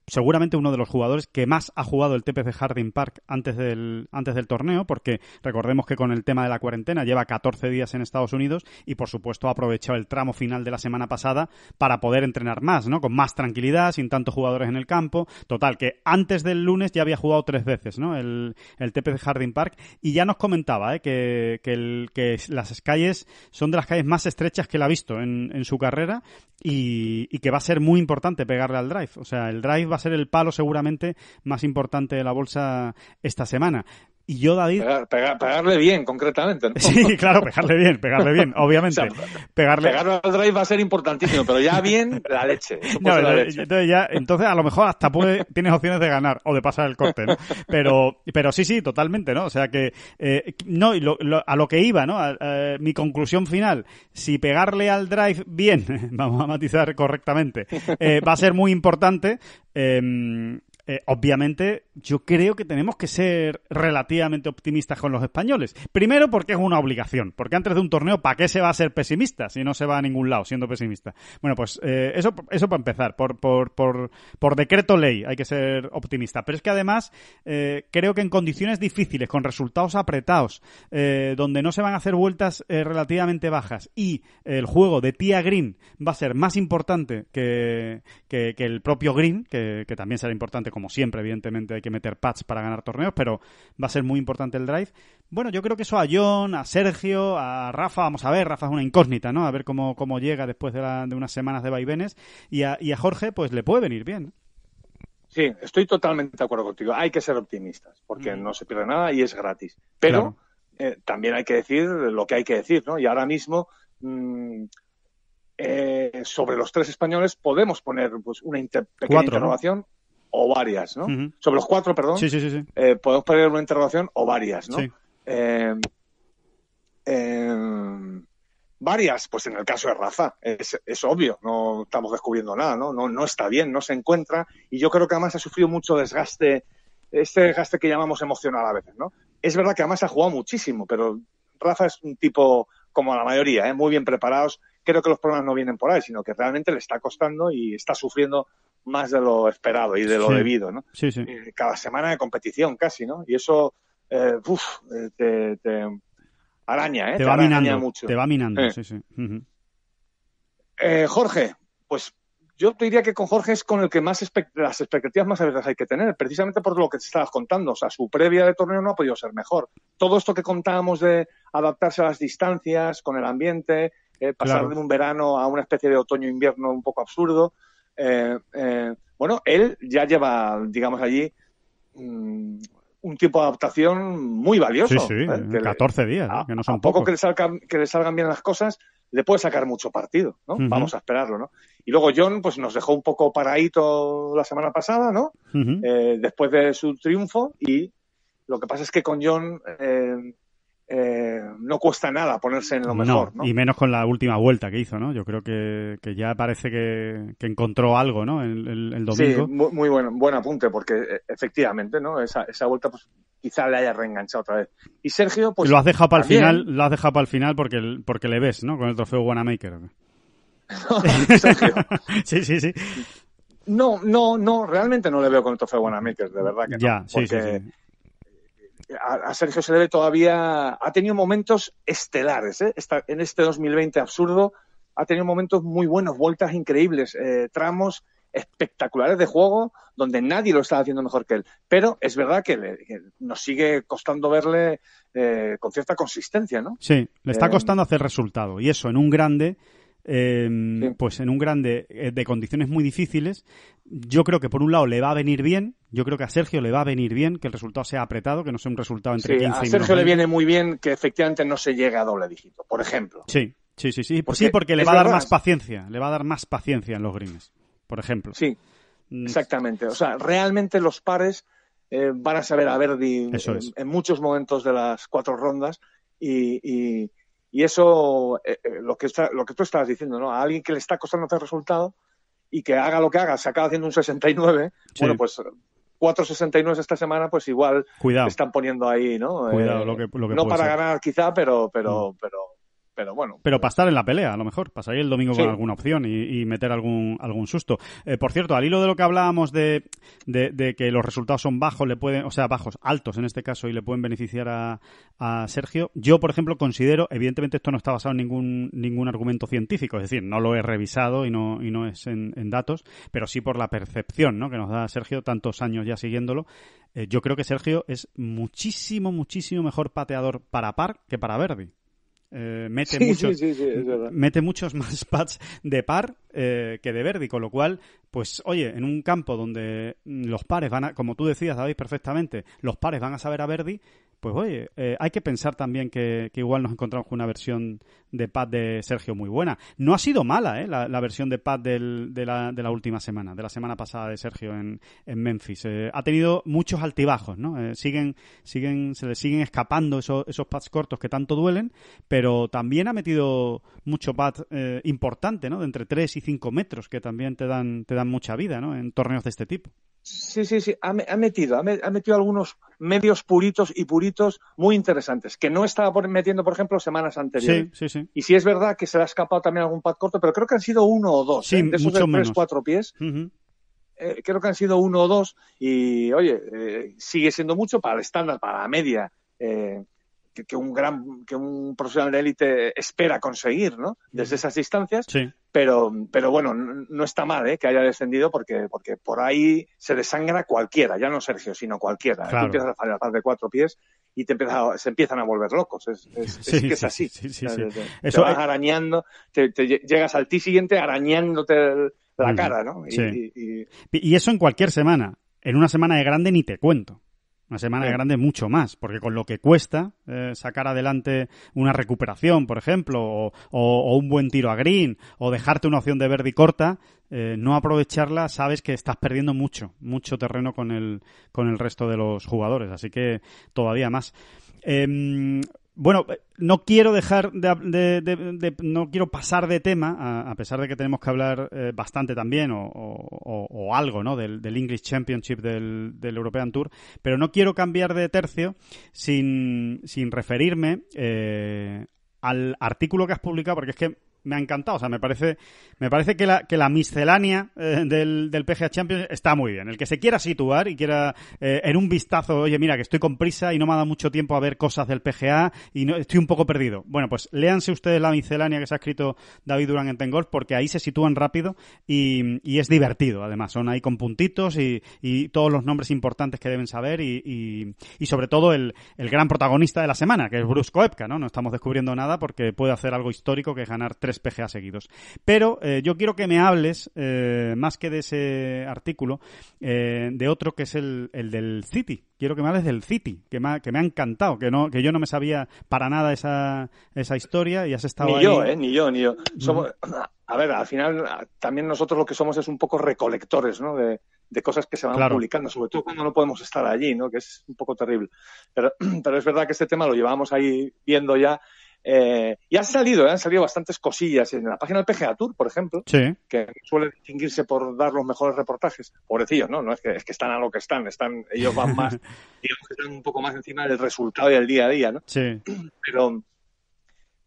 seguramente uno de los jugadores que más ha jugado el TPC Harding Park antes del, antes del torneo, porque recordemos que con el tema de la cuarentena lleva 14 días en Estados Unidos y por supuesto ha aprovechado el tramo final de la semana pasada para poder entrenar más, ¿no? Con más tranquilidad, sin tantos jugadores en el campo. Total, que antes del lunes ya había jugado tres veces, ¿no? El, el TPC Harding Park y ya nos comentaba, Que, las calles son de las calles más estrechas que él ha visto en, en su carrera y, y que va a ser muy importante pegarle al drive. O sea, el drive va a ser el palo seguramente más importante de la bolsa esta semana. Y yo, David, Pegar- pegar- pegarle bien, concretamente. ¿no? Sí, claro, pegarle bien, pegarle bien, obviamente. O sea, pegarle. Al drive va a ser importantísimo, pero ya bien, la leche. No, la entonces, leche. entonces ya, entonces a lo mejor hasta puede, tienes opciones de ganar o de pasar el corte, ¿no? Pero, pero sí, sí, totalmente, ¿no? O sea que, eh, no, lo- lo- a lo que iba, ¿no? A- a- mi conclusión final, si pegarle al drive bien, vamos a matizar correctamente, eh, va a ser muy importante, eh, eh, obviamente, yo creo que tenemos que ser relativamente optimistas con los españoles. Primero, porque es una obligación. Porque antes de un torneo, ¿para qué se va a ser pesimista si no se va a ningún lado siendo pesimista? Bueno, pues eh, eso, eso para empezar. Por, por, por, por decreto ley hay que ser optimista. Pero es que además, eh, creo que en condiciones difíciles, con resultados apretados, donde no se van a hacer vueltas relativamente bajas y el juego de Tía Green va a ser más importante que, que, que el propio Green, que, que también será importante como siempre, evidentemente hay que meter pads para ganar torneos, pero va a ser muy importante el drive. Bueno, yo creo que eso a John, a Sergio, a Rafa, vamos a ver, Rafa es una incógnita, ¿no? A ver cómo, cómo llega después de, la- de unas semanas de vaivenes. Y a, y a Jorge, pues le puede venir bien. Sí, estoy totalmente de acuerdo contigo. Hay que ser optimistas, porque Mm. no se pierde nada y es gratis. Pero Claro. eh, también hay que decir lo que hay que decir, ¿no? Y ahora mismo, mm, eh, sobre los tres españoles, podemos poner pues, una inter- pequeña Cuatro, ¿no? O varias, ¿no? Sobre los cuatro, perdón, Sí, sí, sí, sí. eh, podemos poner una interrogación o varias, ¿no? Sí. Eh, eh, varias, pues en el caso de Rafa, es, es obvio, no estamos descubriendo nada, ¿no? ¿no? No está bien, no se encuentra y yo creo que además ha sufrido mucho desgaste, este desgaste que llamamos emocional a veces, ¿no? Es verdad que además ha jugado muchísimo, pero Rafa es un tipo como la mayoría, ¿eh? muy bien preparados. Creo que los problemas no vienen por ahí, sino que realmente le está costando y está sufriendo más de lo esperado y de lo Sí. debido, ¿no? Sí, sí. eh, cada semana de competición casi, ¿no? Y eso, eh, uf, eh, te, te araña, ¿eh? Te va araña minando. mucho. Te va minando, Eh. sí, sí. Eh, Jorge, pues yo te diría que con Jorge es con el que más expect- las expectativas más abiertas hay que tener, precisamente por lo que te estabas contando. O sea, su previa de torneo no ha podido ser mejor. Todo esto que contábamos de adaptarse a las distancias, con el ambiente, eh, pasar Claro. de un verano a una especie de otoño-invierno un poco absurdo. Eh, eh, bueno, él ya lleva, digamos, allí mm, un tiempo de adaptación muy valioso. Sí, sí, ¿eh? Que le- 14 días, a, que no a son poco pocos. que le, salgan, que le salgan bien las cosas, le puede sacar mucho partido, ¿no? Vamos a esperarlo, ¿no? Y luego John, pues nos dejó un poco paradito la semana pasada, ¿no? Eh, después de su triunfo y lo que pasa es que con John eh, no cuesta nada ponerse en lo mejor, ¿no? y menos con la última vuelta que hizo, ¿no? Yo creo que, que ya parece que, que encontró algo, ¿no? El, el- el Sí, domingo. muy, muy buen, buen apunte, porque eh, efectivamente, ¿no? Esa, esa vuelta, pues quizá le haya reenganchado otra vez. Y Sergio, pues. lo has dejado para el final, lo has dejado para el final porque, porque le ves, ¿no? Con el trofeo Wanamaker. Sergio. sí, sí, sí. No, no, no, realmente no le veo con el trofeo Wanamaker, de verdad que no. Ya, sí, sí, porque sí. A Sergio se debe todavía, ha tenido momentos estelares, ¿eh? Esta- en este 2020 absurdo, ha tenido momentos muy buenos, vueltas increíbles, eh, tramos espectaculares de juego donde nadie lo está haciendo mejor que él. Pero es verdad que, le- que nos sigue costando verle eh, con cierta consistencia, ¿no? Sí, le está Eh, costando hacer resultado. Y eso en un grande, eh, Sí. pues en un grande eh, de condiciones muy difíciles, yo creo que por un lado le va a venir bien, yo creo que a Sergio le va a venir bien que el resultado sea apretado, que no sea un resultado entre Sí, 15 a y menos Sergio le 20. viene muy bien que efectivamente no se llegue a doble dígito, por ejemplo. Sí, sí, sí, sí. Porque sí, porque le va a dar verdad. más paciencia, le va a dar más paciencia en los greens, por ejemplo. Sí, Mm, exactamente. O sea, realmente los pares eh, van a saber a Verdi en, es. en muchos momentos de las cuatro rondas y, y- y eso, eh, eh, lo, que está, lo que tú estabas diciendo, ¿no? A alguien que le está costando hacer resultado y que haga lo que haga, se acaba haciendo un 69, Sí. bueno, pues cuatro 69 esta semana, pues igual Cuidado. están poniendo ahí, ¿no? Cuidado Eh, lo que- lo que no para ser. Mm. ganar quizá, pero, pero, pero, pero bueno. Pero para estar en la pelea, a lo mejor, para salir el domingo Sí. con alguna opción y, y meter algún, algún susto. Eh, por cierto, al hilo de lo que hablábamos de, de, de que los resultados son bajos, le pueden, o sea, bajos, altos en este caso, y le pueden beneficiar a, a Sergio, yo, por ejemplo, considero, evidentemente esto no está basado en ningún, ningún argumento científico, es decir, no lo he revisado y no, y no es en, en datos, pero sí por la percepción ¿no? que nos da Sergio, tantos años ya siguiéndolo. Eh, yo creo que Sergio es muchísimo, muchísimo mejor pateador para par que para Verdi. Eh, mete Sí, mucho, sí, sí, sí, es verdad. mete muchos más pads de par eh, que de Verdi, con lo cual, pues oye, en un campo donde los pares van a, como tú decías, David, perfectamente, los pares van a saber a Verdi, pues oye, eh, hay que pensar también que, igual nos encontramos con una versión de pad de Sergio muy buena. No ha sido mala, ¿eh? La, versión de pad del- de, la, de la última semana, de la semana pasada de Sergio en, en Memphis. Eh, ha tenido muchos altibajos, ¿no? Eh, siguen, siguen, se le siguen escapando esos, esos pads cortos que tanto duelen, pero también ha metido mucho pad eh, importante, ¿no? De entre 3 y 5 metros, que también te dan, te dan mucha vida, ¿no? En torneos de este tipo. Sí, sí, sí, ha, me- ha metido, ha, me- ha metido algunos medios puritos y puritos muy interesantes, que no estaba metiendo, por ejemplo, semanas anteriores. Sí, sí, sí. Y sí es verdad que se le ha escapado también algún pad corto, pero creo que han sido uno o dos. Sí, ¿eh? De esos de tres, cuatro pies, eh, creo que han sido uno o dos. Y, oye, eh, sigue siendo mucho para el estándar, para la media, eh, que, que un gran, que un profesional de élite espera conseguir, ¿no? Desde esas distancias. Sí. Pero, pero bueno, no, no está mal ¿eh? que haya descendido porque, porque por ahí se desangra cualquiera, ya no Sergio, sino cualquiera. Claro. Tú empiezas a fallar de cuatro pies y te empieza, se empiezan a volver locos. Es, es- es Sí, que es sí, así. sí, sí, te- te- Eso te vas es- arañando, te, te lle- llegas al ti siguiente arañándote la cara, ¿no? Y, sí. y- y- Y eso en cualquier semana. En una semana de grande ni te cuento. Una semana Sí. grande mucho más, porque con lo que cuesta eh, sacar adelante una recuperación, por ejemplo, o, o- o un buen tiro a green, o dejarte una opción de verde y corta, eh, no aprovecharla, sabes que estás perdiendo mucho, mucho terreno con el, con el resto de los jugadores, así que todavía más. Em, bueno, eh, no quiero dejar de, de- de- no quiero pasar de tema, a, a pesar de que tenemos que hablar eh, bastante también o- o- o algo, ¿no? Del, del English Championship del, del European Tour, pero no quiero cambiar de tercio sin, sin referirme eh, al artículo que has publicado, porque es que me ha encantado. O sea, me parece, me parece que la, que la miscelánea eh, del, del PGA Champions está muy bien. El que se quiera situar y quiera eh, en un vistazo, oye, mira, que estoy con prisa y no me ha dado mucho tiempo a ver cosas del PGA y no, estoy un poco perdido. Bueno, pues léanse ustedes la miscelánea que se ha escrito David Durán en Tengolf porque ahí se sitúan rápido y, y es divertido. Además, son ahí con puntitos y, y todos los nombres importantes que deben saber y, y, y sobre todo el, el gran protagonista de la semana, que es Bruce Koepka, ¿no? No estamos descubriendo nada porque puede hacer algo histórico que es ganar tres PGA seguidos. Pero eh, yo quiero que me hables, eh, más que de ese artículo, eh, de otro que es el, el del City. Quiero que me hables del City, que me ha, que me ha encantado, que no que yo no me sabía para nada esa, esa historia y has estado Ni ahí. yo, ¿eh? Ni yo, ni yo. Somos, a ver, al final también nosotros lo que somos es un poco recolectores, ¿no? De, de cosas que se van Claro. publicando, sobre todo cuando no podemos estar allí, ¿no? Que es un poco terrible. Pero, pero es verdad que este tema lo llevamos ahí viendo ya. Eh, y han salido, ¿eh? han salido bastantes cosillas en la página del PGA Tour, por ejemplo, Sí, que suele distinguirse por dar los mejores reportajes. Pobrecillos, ¿no? No es que, es que están a lo que están, están ellos van más, digamos que están un poco más encima del resultado y del día a día, ¿no? sí. pero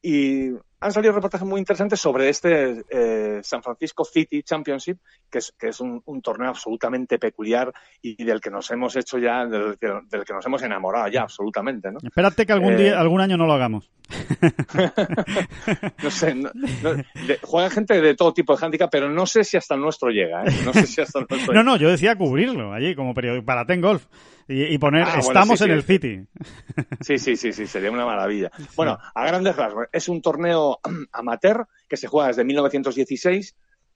y han salido reportajes muy interesantes sobre este eh, San Francisco City Championship, que es, que es un, un, torneo absolutamente peculiar y del que nos hemos hecho ya, del, del que nos hemos enamorado ya absolutamente, ¿no? Espérate que algún Eh, día, algún año no lo hagamos. no sé, no- no- de- juega gente de todo tipo de handicap, pero no sé si hasta el nuestro llega, ¿eh? No sé si hasta el nuestro No, llega. no, yo decía cubrirlo allí como periódico para Ten Golf y, y poner Ah, bueno, estamos sí, en el City. Sí, sí, sí, sí, sería una maravilla. Bueno, a grandes rasgos, es un torneo amateur que se juega desde 1916,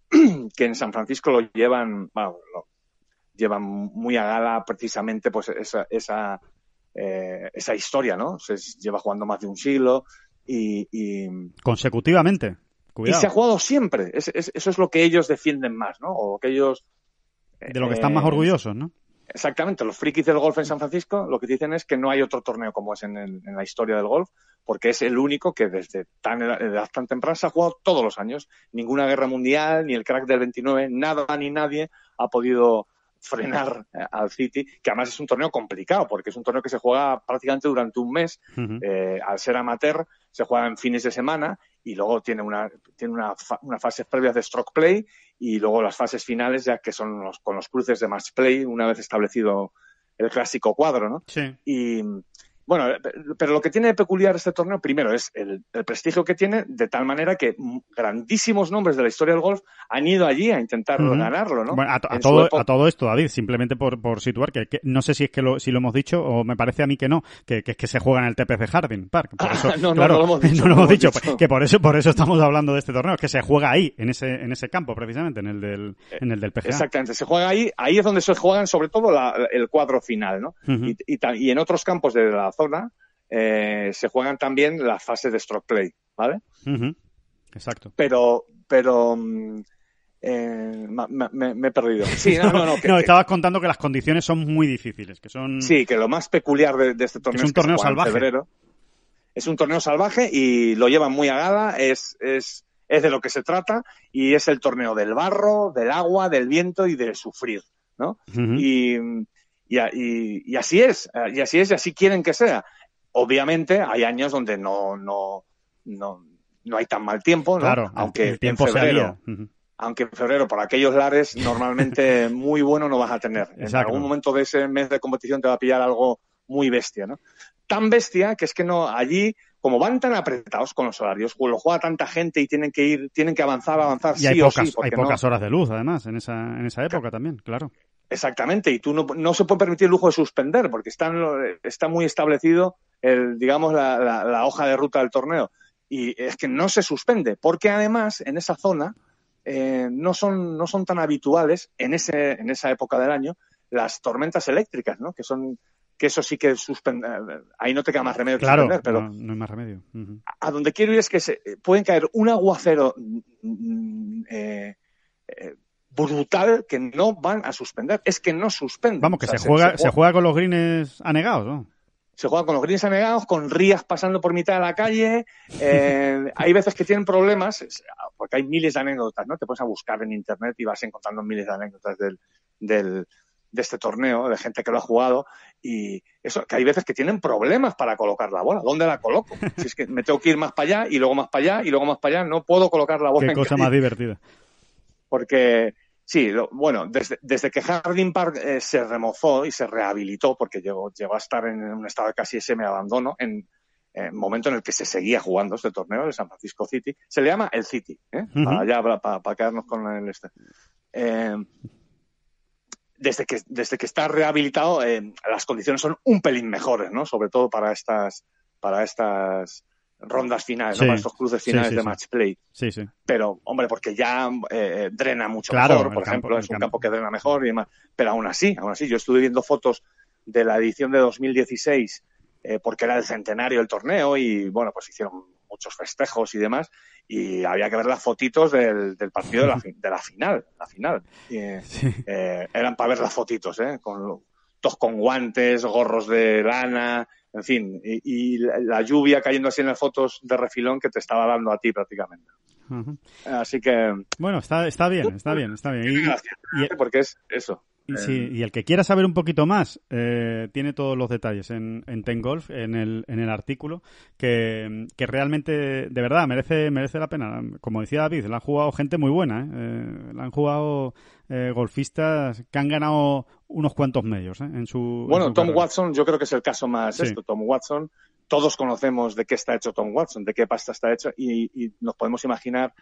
que en San Francisco lo llevan, bueno, lo llevan muy a gala precisamente pues esa, esa, eh, esa historia, ¿no? Se lleva jugando más de un siglo y, y, Consecutivamente. y Cuidado. se ha jugado siempre. Es- es- eso es lo que ellos defienden más, ¿no? O que ellos... De lo que están más eh, orgullosos, ¿no? Exactamente, los frikis del golf en San Francisco lo que dicen es que no hay otro torneo como es en, el- en la historia del golf, porque es el único que desde tan edad tan temprana se ha jugado todos los años. Ninguna guerra mundial, ni el crack del 29, nada ni nadie ha podido frenar eh, al City, que además es un torneo complicado, porque es un torneo que se juega prácticamente durante un mes, eh, al ser amateur, se juega en fines de semana y luego tiene una, tiene una, fa- unas fases previas de stroke play y luego las fases finales, ya que son los, con los cruces de match play, una vez establecido el clásico cuadro, ¿no? Sí. Y bueno, pero lo que tiene de peculiar este torneo, primero, es el, el prestigio que tiene, de tal manera que grandísimos nombres de la historia del golf han ido allí a intentar ganarlo, ¿no? Bueno, a, a todo, a todo esto, David, simplemente por, por situar, que, que no sé si es que lo, si lo hemos dicho o me parece a mí que no, que, que es que se juega en el TPC Harding Park. Por Ah, eso, no, no, claro, no lo hemos dicho, no lo hemos dicho, que por eso, por eso estamos hablando de este torneo, que se juega ahí, en ese, en ese campo precisamente, en el del, en el del PGA. Exactamente, se juega ahí, ahí es donde se juegan sobre todo la- el cuadro final, ¿no? Y, y y en otros campos de la zona eh, se juegan también las fases de stroke play, ¿vale? Exacto. Pero, pero mm, eh, me, me he perdido. Sí, no, no, no. que- no, que- estabas contando que las condiciones son muy difíciles, que son... sí, que lo más peculiar de, de este torneo es un torneo en salvaje. febrero. Es un torneo salvaje y lo llevan muy a gala, es, es, es de lo que se trata y es el torneo del barro, del agua, del viento y de sufrir, ¿no? Y, y, y- y así es, y así es, y así quieren que sea. Obviamente hay años donde no, no, no, no hay tan mal tiempo, ¿no? Claro, aunque el tiempo en se febrero. Ujú. aunque en febrero por aquellos lares normalmente muy bueno no vas a tener. En algún momento de ese mes de competición te va a pillar algo muy bestia, ¿no? Tan bestia que es que no allí como van tan apretados con los horarios, lo juega tanta gente y tienen que ir, tienen que avanzar, avanzar Y sí hay o pocas, sí, hay no- pocas horas de luz, además, en esa, en esa época también, claro. Exactamente, y tú no, no se puede permitir el lujo de suspender, porque está, en lo- está muy establecido el, digamos, la, la- la hoja de ruta del torneo. Y es que no se suspende, porque además en esa zona eh, no, son, no son tan habituales en, ese, en esa época del año las tormentas eléctricas, ¿no? Que son que eso sí que suspende, ahí no te queda más remedio que Claro, suspender, pero no, no hay más remedio. A donde quiero ir es que se, pueden caer un aguacero mm, eh, eh, brutal que no van a suspender. Es que no suspenden. Vamos, que O sea, se, juega, se juega con los greens anegados, ¿no? se juega con los greens anegados, con rías pasando por mitad de la calle. eh, hay veces que tienen problemas, porque hay miles de anécdotas, ¿no? Te pones a buscar en internet y vas encontrando miles de anécdotas del, del- de este torneo, de gente que lo ha jugado, y eso, que hay veces que tienen problemas para colocar la bola. ¿Dónde la coloco? Si es que me tengo que ir más para allá, y luego más para allá, y luego más para allá, no puedo colocar la bola Qué en cosa calle más divertida. porque sí, lo- bueno, desde, desde que Harding Park eh, se remozó y se rehabilitó, porque llegó, llegó a estar en un estado de casi semi-abandono, en el momento en el que se seguía jugando este torneo de San Francisco City, se le llama el City, ¿eh? Para, ya, para, para quedarnos con el este. Eh, desde que, desde que está rehabilitado, eh, las condiciones son un pelín mejores, ¿no? Sobre todo para estas, para estas rondas finales, Sí. ¿no? Para estos cruces finales sí, de match play Sí, sí. pero hombre, porque ya eh, drena mucho Claro, mejor, por ejemplo, es un campo. campo que drena mejor y demás. Pero aún así, aún así, yo estuve viendo fotos de la edición de 2016 eh, porque era el centenario del torneo y bueno, pues hicieron muchos festejos y demás y había que ver las fotitos del, del partido de la, de la final, la final. Eh, Sí. eran para ver las fotitos, ¿eh? Con, todos con guantes, gorros de lana, en fin, y, y la, lluvia cayendo así en las fotos de refilón que te estaba dando a ti prácticamente. Así que Bueno, está, está bien, está bien, está bien. Y- Gracias, y- porque es eso. Sí, y el que quiera saber un poquito más, eh, tiene todos los detalles en, en Ten Golf, en el, en el artículo, que, que realmente, de verdad, merece, merece la pena. Como decía David, la han jugado gente muy buena, ¿eh? Eh, la han jugado eh, golfistas que han ganado unos cuantos medios ¿eh? en su. en Bueno, su Tom carrera. Watson, yo creo que es el caso más Sí. esto. Tom Watson, todos conocemos de qué está hecho Tom Watson, de qué pasta está hecho, y, y nos podemos imaginar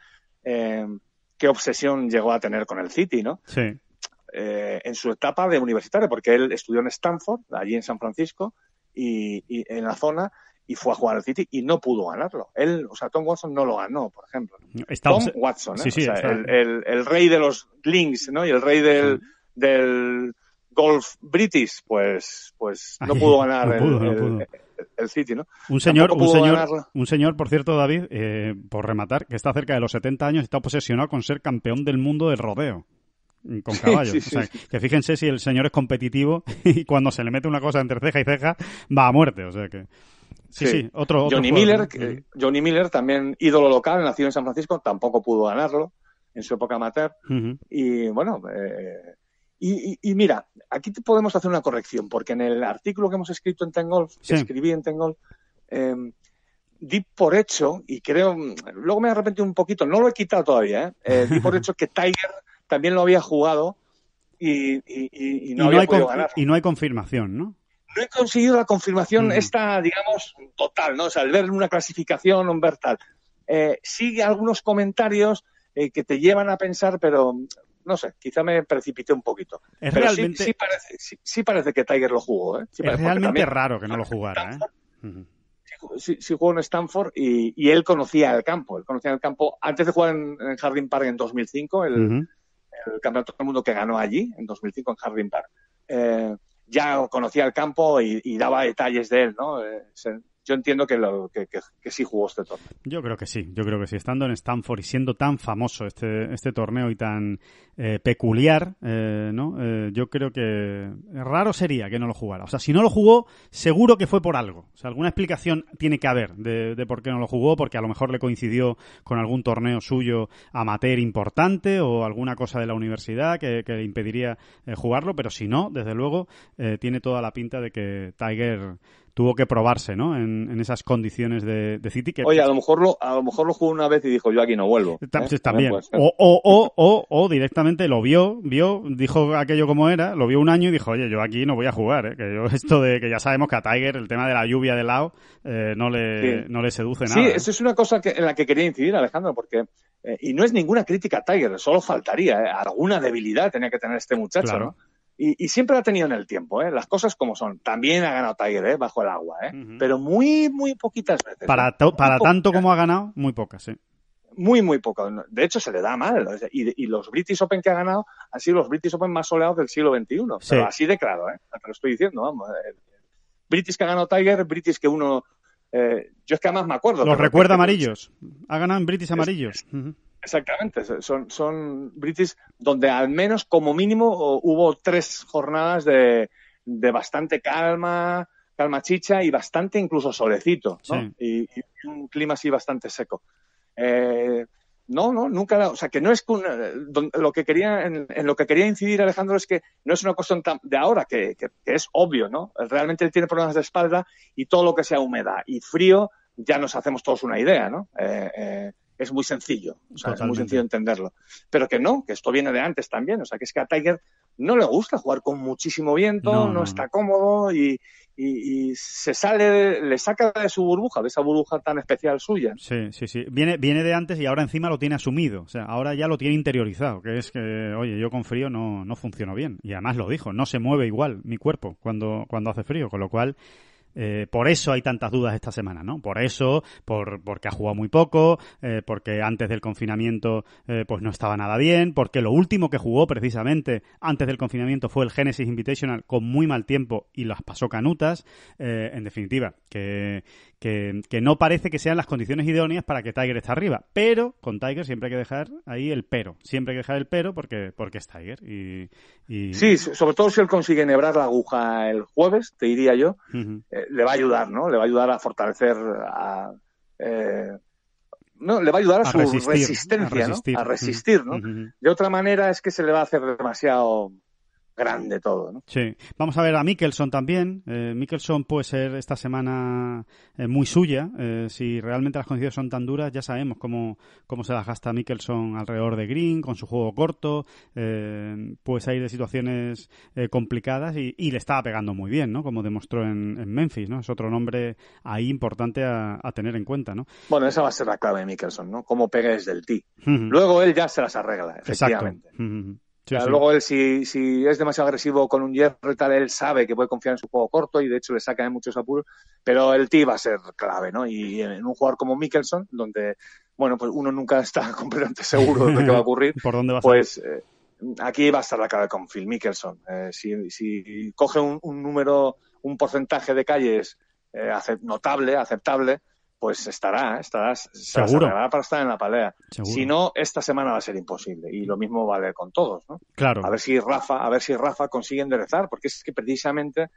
eh, qué obsesión llegó a tener con el City, ¿no? Sí, Eh, en su etapa de universitario, porque él estudió en Stanford, allí en San Francisco, y, y en la zona, y fue a jugar al City y no pudo ganarlo. Él, o sea, Tom Watson no lo ganó, por ejemplo. Tom Watson, ¿eh? Sí, sí, O sea, está- el, el- el rey de los links, ¿no? Y el rey del, del golf british, pues, pues no Ay, pudo ganar no pudo, el, no el- pudo. el- el City, ¿no? Un señor, un señor, un señor, por cierto, David, eh, por rematar, que está cerca de los 70 años, está obsesionado con ser campeón del mundo del rodeo. Mm, Con caballos. sí, O sea, sí. que fíjense si el señor es competitivo y cuando se le mete una cosa entre ceja y ceja va a muerte. O sea que. Sí, sí, otro. otro Johnny jugador, Miller, ¿no? que- Johnny Miller, también ídolo local, nacido en San Francisco, tampoco pudo ganarlo en su época amateur. Y bueno, eh, y, y- y mira, aquí te podemos hacer una corrección, porque en el artículo que hemos escrito en Tengolf, que escribí en Tengolf, eh, di por hecho, y creo, luego me arrepentí un poquito, no lo he quitado todavía, ¿eh? Eh, di por hecho que Tiger también lo había jugado y, y- y- y Y no había podido ganar. y no hay confirmación, ¿no? No he conseguido la confirmación Ujú. esta, digamos, total, ¿no? O sea, al ver una clasificación, un ver tal. Eh, sí, algunos comentarios eh, que te llevan a pensar, pero no sé, quizá me precipité un poquito. Es Pero sí- realmente, sí, parece, sí, sí parece que Tiger lo jugó, ¿eh? Es parece, realmente también raro que no lo jugara, ¿eh? Sí, sí jugó en Stanford y, y él conocía el campo. Él conocía el campo antes de jugar en, en Harding Park en 2005, el, Ujú. El campeonato del mundo que ganó allí en 2005 en Harding Park. Eh, ya conocía el campo y, daba detalles de él, ¿no? Eh, yo entiendo que, lo, que, que- que sí jugó este torneo. Yo creo que sí, yo creo que sí. Estando en Stanford y siendo tan famoso este, este torneo y tan eh, peculiar, eh, ¿no? Eh, yo creo que raro sería que no lo jugara. O sea, si no lo jugó, seguro que fue por algo. O sea, alguna explicación tiene que haber de, de por qué no lo jugó, porque a lo mejor le coincidió con algún torneo suyo amateur importante o alguna cosa de la universidad que, le impediría eh, jugarlo, pero si no, desde luego, eh, tiene toda la pinta de que Tiger tuvo que probarse, ¿no? En, en esas condiciones de, de City que Oye, a lo mejor lo, a lo mejor lo jugó una vez y dijo yo aquí no vuelvo. ¿eh? sí, También. O, o, o, o, o directamente lo vio, vio, dijo aquello como era, lo vio un año y dijo, oye, yo aquí no voy a jugar, ¿eh? que yo esto de que ya sabemos que a Tiger el tema de la lluvia de lado eh, no, le, Sí. no le seduce Sí, nada. ¿eh? eso es una cosa que, en la que quería incidir, Alejandro, porque, eh, y no es ninguna crítica a Tiger, solo faltaría, ¿eh? alguna debilidad tenía que tener este muchacho, Claro. ¿no? Y, y siempre la ha tenido en el tiempo, ¿eh? las cosas como son. También ha ganado Tiger, ¿eh? bajo el agua, ¿eh? Pero muy, muy poquitas veces. Para, ¿eh? to- para tanto como ha ganado, muy pocas, sí. Muy, muy poco. De hecho, se le da mal. Y, y los British Open que ha ganado han sido los British Open más soleados del siglo XXI. Sí. Pero así de claro, ¿eh? Te lo estoy diciendo, vamos. El British que ha ganado Tiger, British que uno... eh, yo es que además me acuerdo. Los recuerda amarillos. Ha ganado en British amarillos. Ujú. Exactamente, son, son British donde al menos como mínimo hubo tres jornadas de, de bastante calma, calma chicha y bastante incluso solecito, ¿no? Sí. Y, y un clima así bastante seco. Eh, no, no, nunca, o sea, que no es lo que quería, en, en lo que quería incidir Alejandro es que no es una cuestión de ahora, que, que- que es obvio, ¿no? Realmente él tiene problemas de espalda y todo lo que sea humedad y frío, ya nos hacemos todos una idea, ¿no? Eh, eh, es muy sencillo, o sea, es muy sencillo entenderlo. Pero que no, que esto viene de antes también, o sea, que es que a Tiger no le gusta jugar con muchísimo viento, No, está cómodo y, y- y se sale, de- le saca de su burbuja, de esa burbuja tan especial suya. Sí, sí, sí. Viene, viene de antes y ahora encima lo tiene asumido. O sea, ahora ya lo tiene interiorizado. Que es que, oye, yo con frío no, no funciono bien. Y además lo dijo, no se mueve igual mi cuerpo cuando, cuando hace frío. Con lo cual, eh, por eso hay tantas dudas esta semana, ¿no? Por eso, por, porque ha jugado muy poco, eh, porque antes del confinamiento eh, pues no estaba nada bien, porque lo último que jugó precisamente antes del confinamiento fue el Genesis Invitational con muy mal tiempo y las pasó canutas. Eh, en definitiva, que, que, que no parece que sean las condiciones idóneas para que Tiger esté arriba. Pero con Tiger siempre hay que dejar ahí el pero. Siempre hay que dejar el pero porque, porque es Tiger. Y, y- Sí, so- sobre todo si él consigue enhebrar la aguja el jueves, te diría yo, eh, le va a ayudar, ¿no? Le va a ayudar a fortalecer a... eh, no, le va a ayudar a, A su resistir, resistencia, a resistir. ¿no? A resistir, ¿no? De otra manera es que se le va a hacer demasiado grande todo, ¿no? Sí. Vamos a ver a Mikkelson también. Eh, Mikkelson puede ser esta semana eh, muy suya. Eh, si realmente las condiciones son tan duras, ya sabemos cómo, cómo se las gasta Mikkelson alrededor de Green, con su juego corto. Eh, puede salir de situaciones eh, complicadas y, y le estaba pegando muy bien, ¿no? Como demostró en, en Memphis, ¿no? Es otro nombre ahí importante a, a tener en cuenta, ¿no? Bueno, esa va a ser la clave de Mickelson, ¿no? Cómo pega desde el tee. Luego él ya se las arregla, Exacto. efectivamente. Sí, O sea, sí. Luego él, si, si es demasiado agresivo con un hierro y tal, él sabe que puede confiar en su juego corto y de hecho le saca de muchos apuros, pero el tee va a ser clave, ¿no? Y en un jugador como Mickelson, donde, bueno, pues uno nunca está completamente seguro de lo que va a ocurrir, ¿Por dónde pues eh, aquí va a estar la clave con Phil Mickelson. Eh, si, si coge un, un número, un porcentaje de calles eh, notable, aceptable, pues estará, estará, Seguro. arreglará para estar en la pelea. Seguro. Si no, esta semana va a ser imposible. Y lo mismo vale con todos, ¿no? Claro. A ver si Rafa, a ver si Rafa consigue enderezar, porque es que precisamente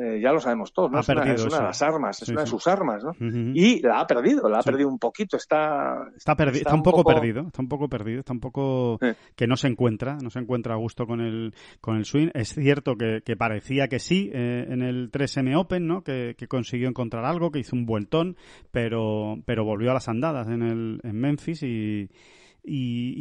eh, ya lo sabemos todos, ¿no? Ha es, una, perdido es una de las armas, es una de sus armas, ¿no? Y la ha perdido, la ha perdido un poquito, está Está, perdi- está, un poco, perdido, está un poco perdido, está un poco que no se encuentra, no se encuentra a gusto con el con el swing. Es cierto que, que parecía que sí eh, en el 3M Open, ¿no? Que, que consiguió encontrar algo, que hizo un vueltón, pero pero volvió a las andadas en el en Memphis y y,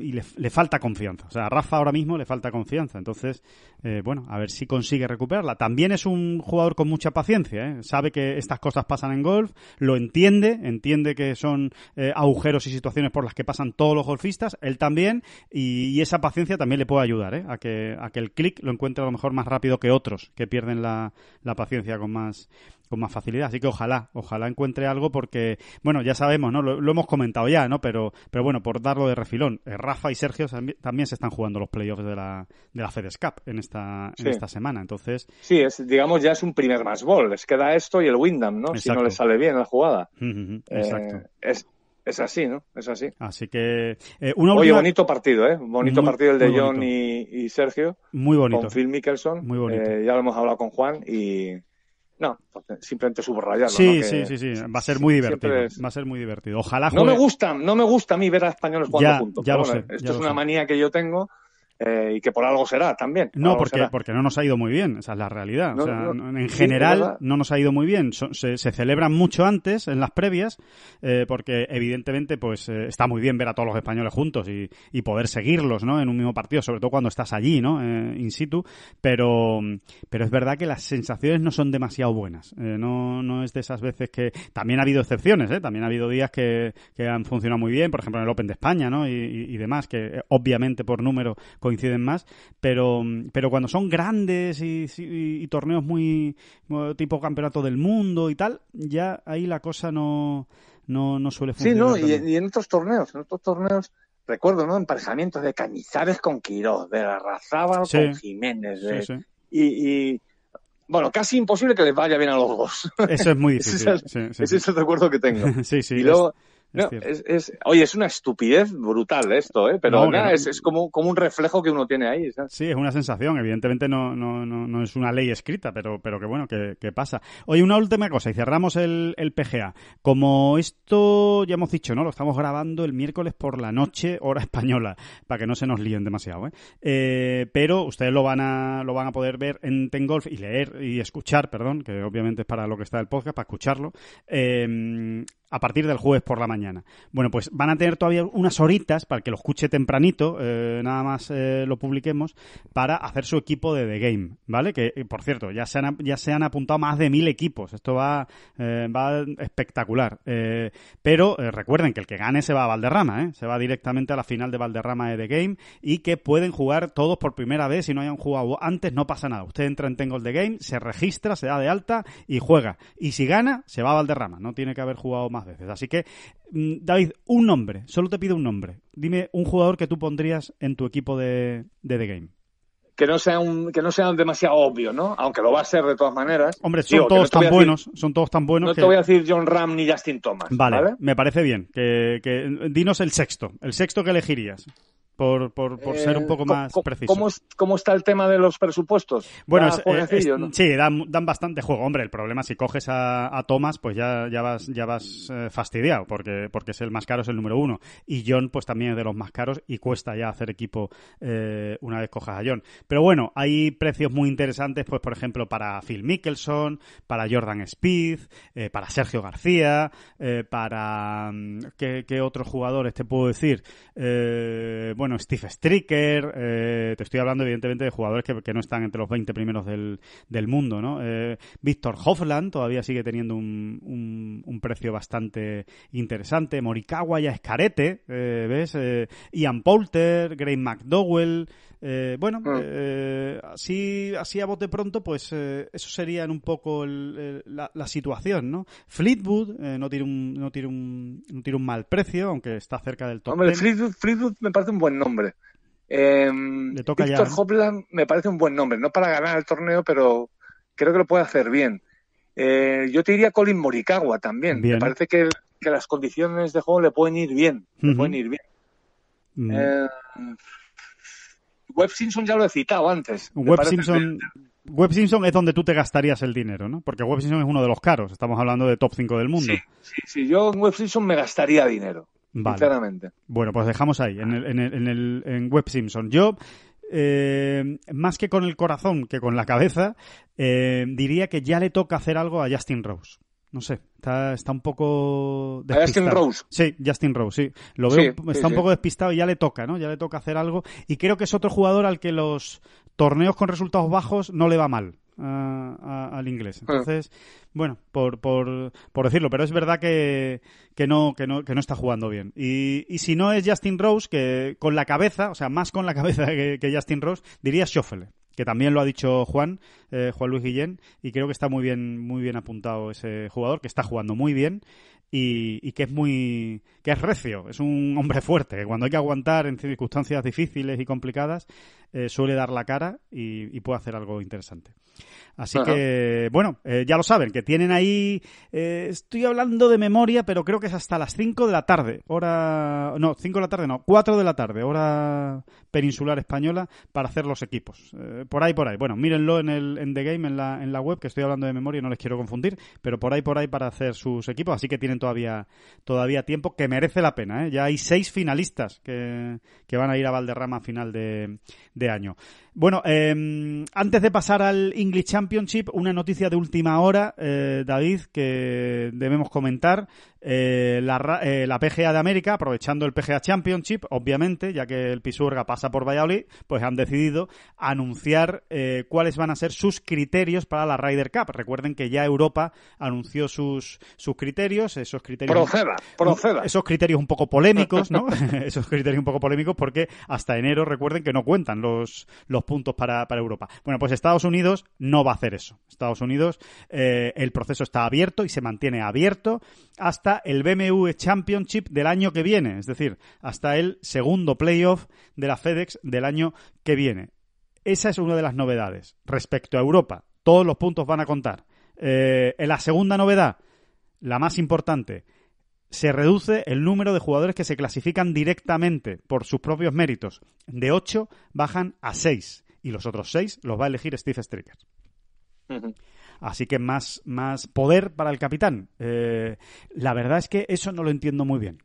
y- y le, falta confianza. O sea, a Rafa ahora mismo le falta confianza. Entonces, eh, bueno, a ver si consigue recuperarla. También es un jugador con mucha paciencia. ¿eh? Sabe que estas cosas pasan en golf, lo entiende, entiende que son eh, agujeros y situaciones por las que pasan todos los golfistas, él también, y, y esa paciencia también le puede ayudar ¿eh? a, que, a que el clic lo encuentre a lo mejor más rápido que otros que pierden la, la paciencia con más con más facilidad. Así que ojalá, ojalá encuentre algo porque, bueno, ya sabemos, ¿no? Lo, lo hemos comentado ya, ¿no? Pero, pero bueno, por darlo de refilón, eh, Rafa y Sergio también, se están jugando los playoffs de la, de la FedEx Cup en esta, en esta semana. Entonces, Sí, es, digamos, ya es un primer más ball. Les queda esto y el Wyndham, ¿no? Si no le sale bien la jugada. Eh, exacto. es, es así, ¿no? Es así. Así que, eh, una Oye, última... bonito partido, ¿eh? Bonito Muy- partido el de John y Sergio Muy bonito. con Phil Mickelson. Muy bonito. Eh, ya lo hemos hablado con Juan y... No, simplemente subrayarlo. Sí, ¿no? Sí, sí, sí. Va a ser muy divertido. es- Va a ser muy divertido. Ojalá No me juegue- gusta, no me gusta a mí ver a españoles jugando Ya, juntos. ya lo bueno, sé, esto ya es lo una sé. manía que yo tengo eh, y que por algo será también. por No, porque, será. porque no nos ha ido muy bien, esa es la realidad. No, o sea, no. no- en general no nos ha ido muy bien. So- se, se celebran mucho antes, en las previas, eh, porque evidentemente pues eh, está muy bien ver a todos los españoles juntos y, y poder seguirlos ¿no? en un mismo partido, sobre todo cuando estás allí, ¿no? In situ. Pero, pero es verdad que las sensaciones no son demasiado buenas. No, no es de esas veces que... También ha habido excepciones, ¿eh? También ha habido días que, que han funcionado muy bien, por ejemplo en el Open de España, ¿no? Y, y- y demás, que obviamente por número coinciden más, pero, pero cuando son grandes y, y- y torneos muy tipo campeonato del mundo y tal, ya ahí la cosa no, no, no suele Sí, funcionar. no, y, en otros torneos, en otros torneos, recuerdo, ¿no? Emparejamientos de Cañizares con Quiroz, de Larrazábal Sí. con Jiménez, de- Sí, sí. Y, y, bueno, casi imposible que les vaya bien a los dos. Eso es muy Ese difícil. es el- sí, sí, Ese es el recuerdo que tengo. sí. Sí, sí, y luego, es no, es, es- oye, es una estupidez brutal esto, ¿eh? Pero No, que nada, no. es, es como, como un reflejo que uno tiene ahí. ¿sabes? Sí, es una sensación. Evidentemente no, no, no, no es una ley escrita, pero, pero que bueno, que, que pasa. Oye, una última cosa y cerramos el, el PGA. Como esto ya hemos dicho, ¿no? Lo estamos grabando el miércoles por la noche, hora española, para que no se nos líen demasiado, ¿eh? Eh, pero ustedes lo van a, lo van a poder ver en Tengolf y leer y escuchar, perdón, que obviamente es para lo que está el podcast, para escucharlo. eh, a partir del jueves por la mañana. Bueno, pues van a tener todavía unas horitas para que lo escuche tempranito, eh, nada más eh, lo publiquemos, para hacer su equipo de The Game, ¿vale? Que, eh, por cierto, ya se han, ya se han apuntado más de mil equipos. Esto va, eh, va espectacular. Pero recuerden que el que gane se va a Valderrama, ¿eh? Se va directamente a la final de Valderrama de The Game y que pueden jugar todos por primera vez. Si no hayan jugado antes, no pasa nada. Usted entra en Tengo The Game, se registra, se da de alta y juega. Y si gana, se va a Valderrama. No tiene que haber jugado más veces. Así que, mm, David, un nombre. Solo te pido un nombre. Dime un jugador que tú pondrías en tu equipo de, de The Game. Que no sea un, que no sea demasiado obvio, ¿no? Aunque lo va a ser de todas maneras. Hombre, son Digo, todos no tan decir- buenos. Son todos tan buenos No que... te voy a decir John Ram ni Justin Thomas. Vale, Vale. me parece bien. Que, que- dinos el sexto. El sexto que elegirías. Por, por, por ser un Eh, poco ¿cómo- más cómo- preciso. ¿cómo, cómo está el tema de los presupuestos? Bueno, ¿Da es- jueguecillo, es- no? sí, dan, dan bastante juego. Hombre, el problema si coges a, a Thomas, pues ya, ya vas, ya vas eh, fastidiado, porque, porque es el más caro, es el número uno. Y John, pues también es de los más caros y cuesta ya hacer equipo eh, una vez cojas a John. Pero bueno, hay precios muy interesantes, pues por ejemplo, para Phil Mickelson, para Jordan Speed, eh, para Sergio García, eh, para... mm, ¿qué, qué otros jugadores te puedo decir? Eh, bueno, Steve Stricker, eh, te estoy hablando evidentemente de jugadores que, que no están entre los 20 primeros del, del mundo, ¿no? Eh, Víctor Hofland todavía sigue teniendo un, un, un precio bastante interesante, Morikawa ya es carete, eh, ¿ves? Eh, Ian Poulter, Gray McDowell, eh, bueno, Mm. eh, así, así a bote pronto, pues eh, eso sería un poco el- el- la, la situación, ¿no? Fleetwood eh, no tiene un no tiene un no tiene un mal precio, aunque está cerca del top Hombre, 10. Fleetwood, Fleetwood me parece un buen nombre. Eh, Le toca ya, Víctor ¿no? Hopland me parece un buen nombre, no para ganar el torneo, pero creo que lo puede hacer bien. Eh, yo te diría Colin Morikawa también. Bien. Me parece que, que las condiciones de juego le pueden ir bien. Le pueden ir bien. Mm. Eh, Webb Simpson ya lo he citado antes. Parece Simpson, Webb Simpson es donde tú te gastarías el dinero, ¿no? Porque Webb Simpson es uno de los caros. Estamos hablando de top 5 del mundo. Sí, sí, sí, yo en Webb Simpson me gastaría dinero, Vale. sinceramente. Bueno, pues dejamos ahí, en, el, en, el, en, el, en Webb Simpson. Yo, eh, más que con el corazón que con la cabeza, eh, diría que ya le toca hacer algo a Justin Rose. No sé, está, está un poco A Justin despistado. Rose. Sí, Justin Rose, sí. Lo veo, Sí, está sí, un poco despistado y ya le toca, ¿no? Ya le toca hacer algo. Y creo que es otro jugador al que los torneos con resultados bajos no le va mal a- a- al inglés. Ah. Entonces, bueno, por, por, por decirlo, pero es verdad que, que, no, que, no, que no está jugando bien. Y, y si no es Justin Rose, que con la cabeza, o sea, más con la cabeza que, que Justin Rose, diría Schoffele que también lo ha dicho Juan, eh, Juan Luis Guillén, y creo que está muy bien, muy bien apuntado ese jugador, que está jugando muy bien y, y que es muy, que es recio, es un hombre fuerte, que cuando hay que aguantar en circunstancias difíciles y complicadas, eh, suele dar la cara y, y puede hacer algo interesante. Así Ajá. que, bueno, eh, ya lo saben, que tienen ahí, eh, estoy hablando de memoria, pero creo que es hasta las 5 de la tarde, hora, no, 5 de la tarde no, 4 de la tarde, hora peninsular española, para hacer los equipos. Por ahí, por ahí. Bueno, mírenlo en, el, en The Game, en la, en la web, que estoy hablando de memoria, no les quiero confundir, pero por ahí, por ahí para hacer sus equipos, así que tienen todavía, todavía tiempo, que merece la pena, ¿eh? Ya hay seis finalistas que, que van a ir a Valderrama a final de, de año. Bueno, eh, antes de pasar al English Championship, una noticia de última hora, eh, David, que debemos comentar. Eh, la, ra- eh, la PGA de América, aprovechando el PGA Championship, obviamente, ya que el Pisuerga pasa por Valladolid, pues han decidido anunciar eh, cuáles van a ser sus criterios para la Ryder Cup. Recuerden que ya Europa anunció sus, sus criterios, esos criterios Proceda, proceda. esos criterios un poco polémicos, ¿no? esos criterios un poco polémicos porque hasta enero recuerden que no cuentan los, los puntos para, para Europa. Bueno, pues Estados Unidos no va a hacer eso. Estados Unidos, eh, el proceso está abierto y se mantiene abierto hasta el BMW Championship del año que viene, es decir, hasta el segundo playoff de la FedEx del año que viene. Esa es una de las novedades. Respecto a Europa, todos los puntos van a contar. Eh, en la segunda novedad, la más importante, se reduce el número de jugadores que se clasifican directamente por sus propios méritos. De 8 bajan a 6 y los otros 6 los va a elegir Steve Stricker. Así que más, más poder para el capitán. Eh, la verdad es que eso no lo entiendo muy bien.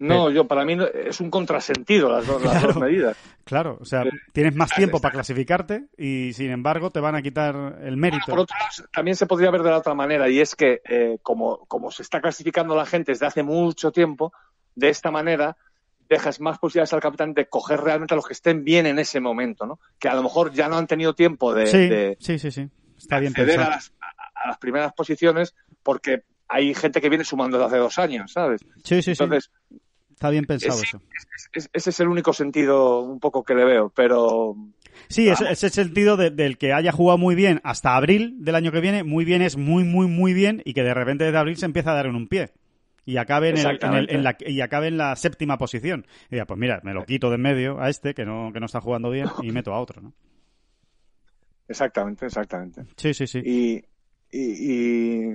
No, yo para mí es un contrasentido las dos, las dos medidas. Claro, o sea, Eh, tienes más tiempo para clasificarte y sin embargo te van a quitar el mérito. Por otro lado, también se podría ver de la otra manera, y es que eh, como, como se está clasificando la gente desde hace mucho tiempo, de esta manera dejas más posibilidades al capitán de coger realmente a los que estén bien en ese momento, ¿no? Que a lo mejor ya no han tenido tiempo de, sí, de sí, sí, sí. Está bien acceder a las, a- a las primeras posiciones porque hay gente que viene sumando desde hace dos años, ¿sabes? Sí, sí, sí. Está bien pensado es- eso. es- ese es el único sentido un poco que le veo, pero Sí, ese, ese sentido de- del que haya jugado muy bien hasta abril del año que viene, muy bien es muy, muy, muy bien y que de repente desde abril se empieza a dar en un pie. Y acabe en, el- en el- Exactamente. en la, y acabe en la séptima posición. Y diga, pues mira, me lo quito de en medio a este que no, que no está jugando bien y meto a otro, ¿no? exactamente, exactamente. Sí, sí, sí. Y, y,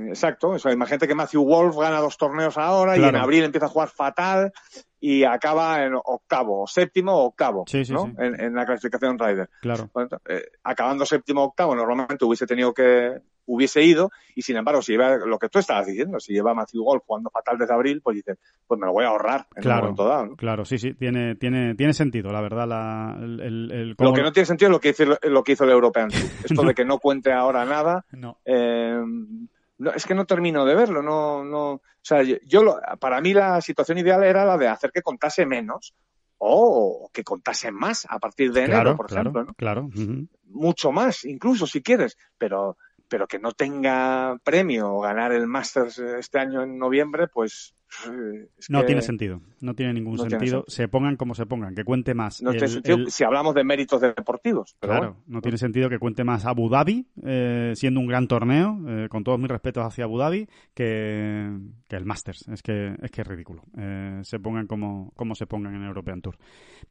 y- exacto, o sea, imagínate que Matthew Wolf gana dos torneos ahora y en abril empieza a jugar fatal y acaba en octavo, séptimo o octavo, Sí, sí, ¿no? sí. En, en la clasificación Ryder. Claro. Bueno, eh, acabando séptimo o octavo, normalmente hubiese tenido que, hubiese ido, y sin embargo, si lleva lo que tú estabas diciendo, si lleva Matthew Wolf jugando fatal desde abril, pues dices, pues me lo voy a ahorrar en un Claro, momento dado, ¿no? claro, sí, sí, tiene, tiene, tiene sentido, la verdad, la, el, el- el- Lo que no tiene sentido es lo que hizo, lo que hizo el European Tour. Esto No. de que no cuente ahora nada, No. Eh, no, es que no termino de verlo, no, no, o sea, yo, yo lo- para mí la situación ideal era la de hacer que contase menos o que contase más a partir de enero, Claro, por claro, ejemplo, ¿no? claro. mucho más, incluso si quieres, pero, pero que no tenga premio o ganar el Masters este año en noviembre, pues es No que tiene sentido, no tiene ningún no tiene sentido. Se pongan como se pongan, que cuente más. No el- tiene sentido el- si hablamos de méritos deportivos, pero claro, bueno. no tiene sentido que cuente más Abu Dhabi, eh, siendo un gran torneo, eh, con todos mis respetos hacia Abu Dhabi, que, que el Masters. Es que es que es ridículo. Eh, se pongan como, como se pongan en el European Tour.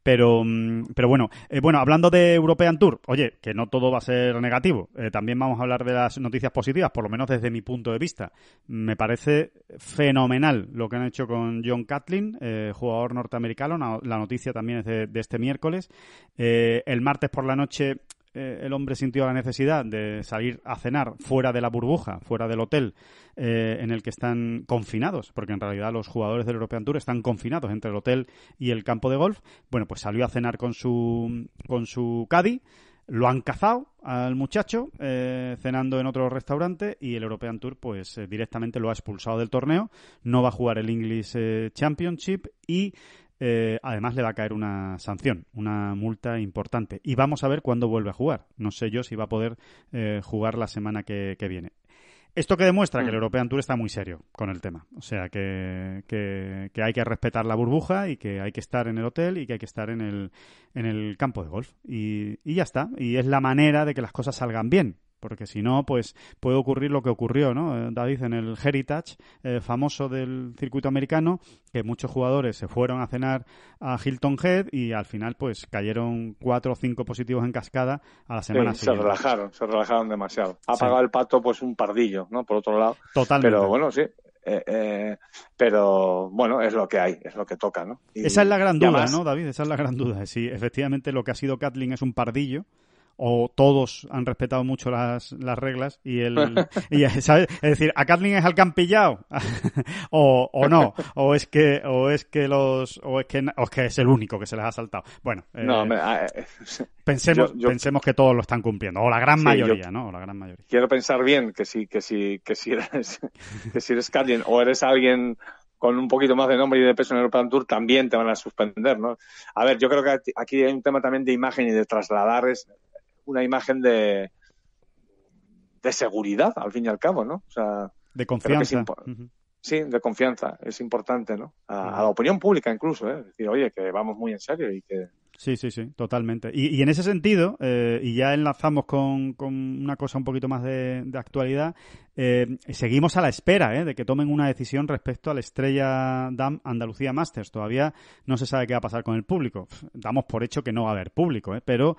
Pero, mm, pero bueno, bueno, hablando de European Tour, oye, que no todo va a ser negativo. también vamos a hablar de las noticias positivas, por lo menos desde mi punto de vista. Me parece fenomenal lo que han hecho con John Catlin, eh, jugador norteamericano. La noticia también es de, este miércoles. Eh, el martes por la noche eh, el hombre sintió la necesidad de salir a cenar fuera de la burbuja, fuera del hotel en el que están confinados, porque en realidad los jugadores del European Tour están confinados entre el hotel y el campo de golf. Bueno, pues salió a cenar con su, con su caddy. Lo han cazado al muchacho eh, cenando en otro restaurante y el European Tour pues eh, directamente lo ha expulsado del torneo. No va a jugar el English eh, Championship y eh, además le va a caer una sanción, una multa importante. Y vamos a ver cuándo vuelve a jugar. No sé yo si va a poder jugar la semana que viene. Esto que demuestra que el Mm. European Tour está muy serio con el tema. O sea, que, que, que hay que respetar la burbuja y que hay que estar en el hotel y que hay que estar en el, en el campo de golf. Y, y ya está. Y es la manera de que las cosas salgan bien. Porque si no, pues puede ocurrir lo que ocurrió, ¿no? Eh, David, en el Heritage eh, famoso del circuito americano, que muchos jugadores se fueron a cenar a Hilton Head y al final, pues cayeron cuatro o cinco positivos en cascada a la semana Sí, se siguiente. relajaron, se relajaron demasiado. Ha Sí. pagado el pato pues un pardillo, ¿no? Por otro lado. Totalmente. Pero bueno, sí. Eh, eh, pero bueno, es lo que hay, es lo que toca, ¿no? Y- Esa es la gran duda, además- ¿no, David? Esa es la gran duda. Si efectivamente lo que ha sido Kathleen es un pardillo o todos han respetado mucho las, las reglas y el y, ¿sabes? es decir a Kathleen es al que han pillado o, o no. O es que o es que los o es que o es que es el único que se les ha saltado. Bueno eh, No, me- ah, eh, pensemos yo- yo- pensemos que todos lo están cumpliendo o la gran Sí, mayoría yo- no o la gran mayoría. quiero pensar bien que si, que si, que si eres, que si eres Katlin o eres alguien con un poquito más de nombre y de peso en el European Tour, también te van a suspender, ¿no? A ver, yo creo que aquí hay un tema también de imagen y de trasladar es una imagen de, de seguridad, al fin y al cabo, ¿no? O sea, de es confianza sí, de confianza, es importante, ¿no? A, a la opinión pública incluso, ¿eh? Decir, oye, que vamos muy en serio y que... Sí, sí, sí, totalmente. Y, y en ese sentido, eh, y ya enlazamos con, con una cosa un poquito más de, de actualidad, eh, seguimos a la espera eh, de que tomen una decisión respecto al Estrella Dam Andalucía Masters. Todavía no se sabe qué va a pasar con el público. Damos por hecho que no va a haber público, eh, pero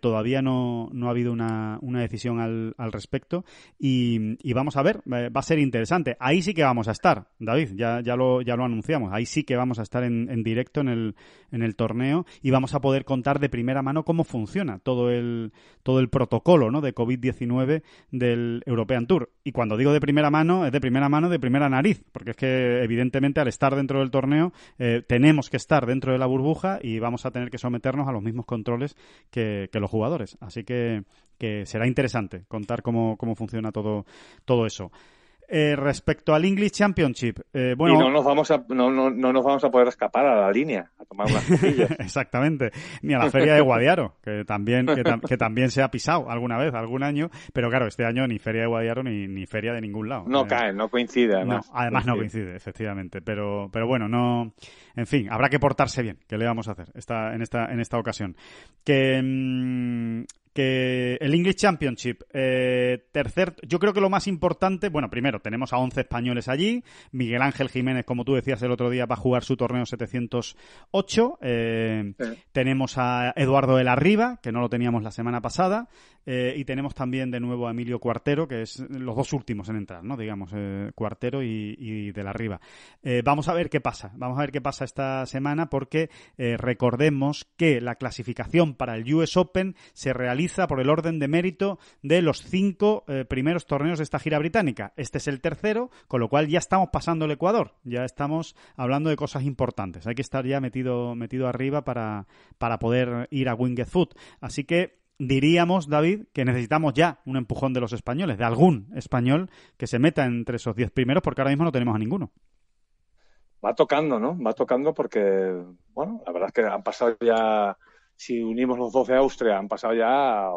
todavía no, no ha habido una, una decisión al, al respecto. Y, y vamos a ver, va a ser interesante. Ahí sí que vamos a estar, David, ya, ya, lo, ya lo anunciamos. Ahí sí que vamos a estar en, en directo en el, en el torneo y vamos a poder contar de primera mano cómo funciona todo el, todo el protocolo ¿no? de COVID-19 del European Tour. Cuando digo de primera mano, es de primera mano, de primera nariz, porque es que evidentemente al estar dentro del torneo eh, tenemos que estar dentro de la burbuja y vamos a tener que someternos a los mismos controles que, los jugadores. Así que, que será interesante contar cómo, cómo funciona todo, todo eso. Eh, respecto al English Championship, eh, bueno, y no nos, vamos a, no, no, no nos vamos a poder escapar a la línea, a tomar unas. Exactamente. Ni a la feria de Guadiaro, que también, que, tam- que también se ha pisado alguna vez, algún año. Pero claro, este año ni feria de Guadiaro ni, ni feria de ningún lado. No Eh, cae, no coincide, además. no, además no coincide, efectivamente. Pero, pero bueno, no. En fin, habrá que portarse bien. ¿Qué le vamos a hacer esta, en, esta, en esta ocasión? Que. mm, que el English Championship, eh, tercer, yo creo que lo más importante, bueno, primero tenemos a 11 españoles allí, Miguel Ángel Jiménez, como tú decías el otro día, va a jugar su torneo 708, eh, Sí. tenemos a Eduardo de la Riva, que no lo teníamos la semana pasada, eh, y tenemos también de nuevo a Emilio Cuartero, que es los dos últimos en entrar, ¿no? Digamos, eh, Cuartero y, y de la Riva. Eh, vamos a ver qué pasa, vamos a ver qué pasa esta semana porque recordemos que la clasificación para el US Open se realiza por el orden de mérito de los cinco primeros torneos de esta gira británica. Este es el tercero, con lo cual ya estamos pasando el Ecuador, ya estamos hablando de cosas importantes. Hay que estar ya metido, metido arriba para, para poder ir a Winged Foot. Así que diríamos, David, que necesitamos ya un empujón de los españoles, de algún español que se meta entre esos diez primeros, porque ahora mismo no tenemos a ninguno. Va tocando, ¿no? Va tocando porque, bueno, la verdad es que han pasado ya, si unimos los dos de Austria, han pasado ya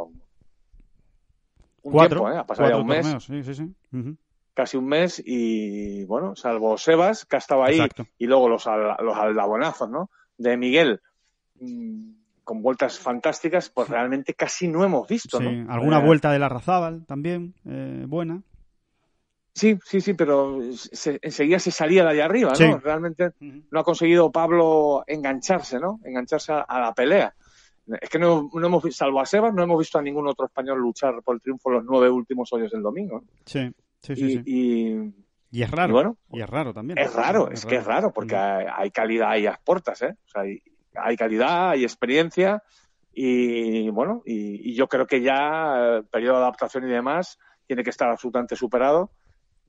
un cuatro, tiempo, ¿eh? Ha pasado ya un mes, torneos, sí, sí, sí. Ujú. casi un mes y, bueno, salvo Sebas, que ha estado ahí, Exacto. y luego los, al- los aldabonazos, ¿no? De Miguel, mm, con vueltas fantásticas, pues realmente casi no hemos visto, Sí, ¿no? alguna Eh, vuelta de la Razábal también, eh, buena. Sí, sí, sí, pero se- enseguida se salía de allá arriba, ¿no? Sí. Realmente no ha conseguido Pablo engancharse, ¿no? Engancharse a, a la pelea. Es que no, no hemos visto, salvo a Sebas, no hemos visto a ningún otro español luchar por el triunfo en los nueve últimos hoyos del domingo. Sí, sí, sí. y, sí. y- Y es raro. y bueno, Y es raro también. es raro, es que es raro, porque hay, hay calidad ahí a las puertas, ¿eh? O sea, hay, hay calidad, hay experiencia y bueno, y, yo creo que ya el periodo de adaptación y demás tiene que estar absolutamente superado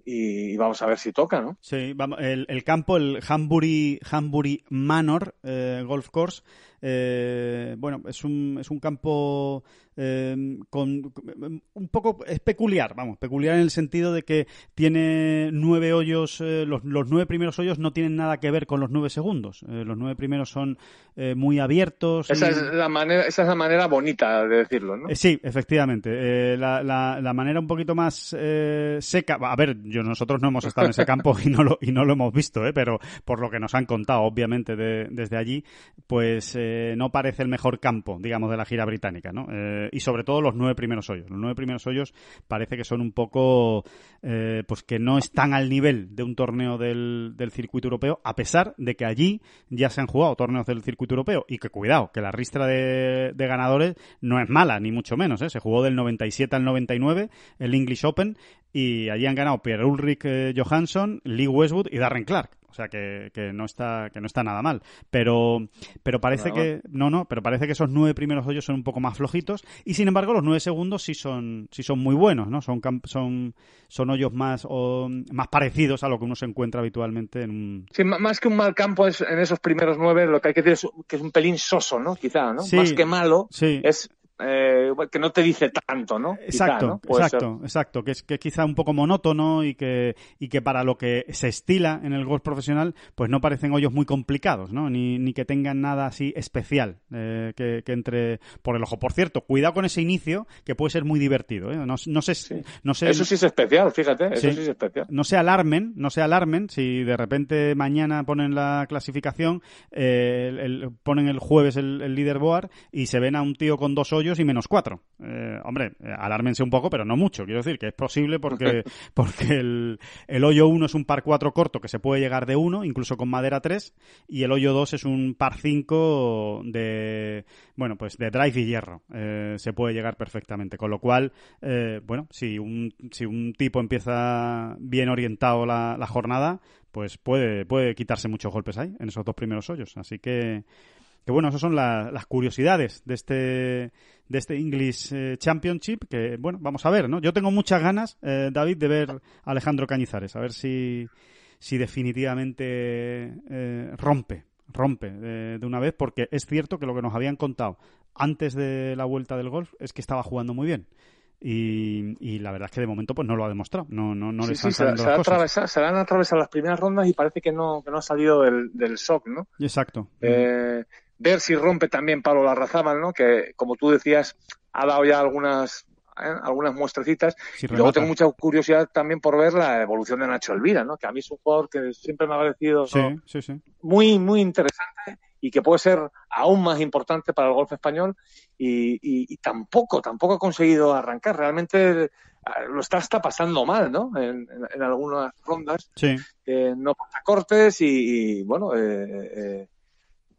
y, vamos a ver si toca, ¿no? Sí, vamos, el, el campo, el Hambury, Hambury Manor eh, Golf Course, eh, bueno, es un, es un campo eh, con, un poco es peculiar, vamos, peculiar en el sentido de que tiene nueve hoyos, eh, los, los nueve primeros hoyos no tienen nada que ver con los nueve segundos. Eh, los nueve primeros son eh, muy abiertos. Esa y- es la manera, esa es la manera bonita de decirlo, ¿no? Sí, efectivamente. Eh, la, la- la manera un poquito más eh, seca. A ver, yo nosotros no hemos estado en ese campo y no lo, y no lo hemos visto, ¿eh? pero por lo que nos han contado, obviamente, de- desde allí, pues eh, no parece el mejor campo, digamos, de la gira británica, ¿no? Eh, y sobre todo los nueve primeros hoyos. Los nueve primeros hoyos parece que son un poco, eh, pues que no están al nivel de un torneo del, del circuito europeo, a pesar de que allí ya se han jugado torneos del circuito europeo y que cuidado, que la ristra de, de ganadores no es mala, ni mucho menos, ¿eh? Se jugó del 97 al 99 el English Open y allí han ganado Pierre Ulrich eh, Johansson, Lee Westwood y Darren Clark. O sea que, que no está que no está nada mal, pero pero parece que no no, pero parece que esos nueve primeros hoyos son un poco más flojitos y sin embargo los nueve segundos sí son sí son muy buenos, ¿no? Son son son hoyos más o, más parecidos a lo que uno se encuentra habitualmente en un Sí, más que un mal campo es, en esos primeros nueve, lo que hay que decir es que es un pelín soso, ¿no? Quizá, ¿no? Sí. Más que malo, sí es eh, que no te dice tanto, ¿no? Quizá, Exacto, exacto, exacto, que es que quizá un poco monótono y que y que para lo que se estila en el golf profesional, pues no parecen hoyos muy complicados, ¿no? Ni, ni que tengan nada así especial eh, que, que entre por el ojo. Por cierto, cuidado con ese inicio que puede ser muy divertido, ¿eh? No, no sé, Sí. no sé, Eso sí es especial, fíjate, eso Sí. sí es especial. no se alarmen, no se alarmen si de repente mañana ponen la clasificación, eh, el- el- ponen el jueves el, el leaderboard y se ven a un tío con dos hoyos y menos cuatro. Eh, hombre, eh, alármense un poco, pero no mucho. Quiero decir que es posible porque, porque el, el hoyo 1 es un par 4 corto que se puede llegar de 1, incluso con madera 3, y el hoyo 2 es un par 5 de, bueno, pues de drive y hierro. Eh, se puede llegar perfectamente. Con lo cual, eh, bueno, si un, si un tipo empieza bien orientado la, la jornada, pues puede, puede quitarse muchos golpes ahí, en esos dos primeros hoyos. Así que, que bueno, esas son la- las curiosidades de este, de este English eh, Championship, que bueno, vamos a ver, ¿no? Yo tengo muchas ganas, eh, David, de ver a Alejandro Cañizares, a ver si, si definitivamente eh, rompe, rompe de, de una vez, porque es cierto que lo que nos habían contado antes de la vuelta del golf es que estaba jugando muy bien. Y, y la verdad es que de momento pues no lo ha demostrado, no, no, no le Sí, están sí, se, las cosas. se la han atravesado las primeras rondas y parece que no, que no ha salido del, del shock, ¿no? Exacto. Eh, ver si rompe también Pablo Larrazábal, ¿no? Que, como tú decías, ha dado ya algunas ¿eh? algunas muestrecitas. Y luego tengo mucha curiosidad también por ver la evolución de Nacho Elvira, ¿no? Que a mí es un jugador que siempre me ha parecido Sí, ¿no? sí, sí. muy, muy interesante y que puede ser aún más importante para el golf español y, y- y tampoco, tampoco ha conseguido arrancar. Realmente eh, lo está, está pasando mal, ¿no? En, en- en algunas rondas Sí, eh, no pasa cortes y, y, bueno, eh, eh,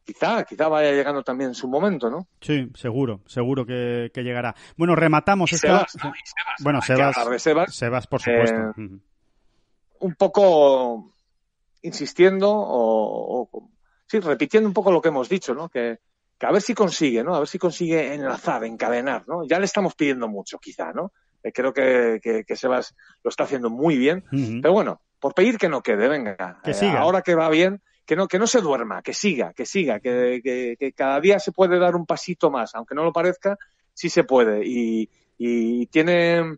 quizá, quizá vaya llegando también en su momento, ¿no? Sí, seguro, seguro que, que llegará. Bueno, rematamos Y esta. Sebas, ¿no? Sebas. Bueno, Sebas, de Sebas. Sebas, por supuesto. Eh, un poco insistiendo o, o- sí, repitiendo un poco lo que hemos dicho, ¿no? Que, que a ver si consigue, ¿no? A ver si consigue enlazar, encadenar, ¿no? Ya le estamos pidiendo mucho, quizá, ¿no? Eh, creo que, que, que Sebas lo está haciendo muy bien, pero bueno, por pedir que no quede, venga. Que Eh, siga. ahora que va bien, que no, que no se duerma, que siga, que siga, que, que, que cada día se puede dar un pasito más, aunque no lo parezca, sí se puede. Y, y tiene,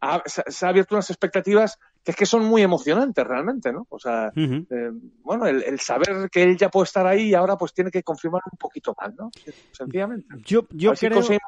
ha- se, ha abierto unas expectativas que es que son muy emocionantes realmente, ¿no? O sea, eh, bueno, el, el saber que él ya puede estar ahí y ahora pues tiene que confirmar un poquito más, ¿no? Sencillamente. Yo, a yo ver creo. conseguimos-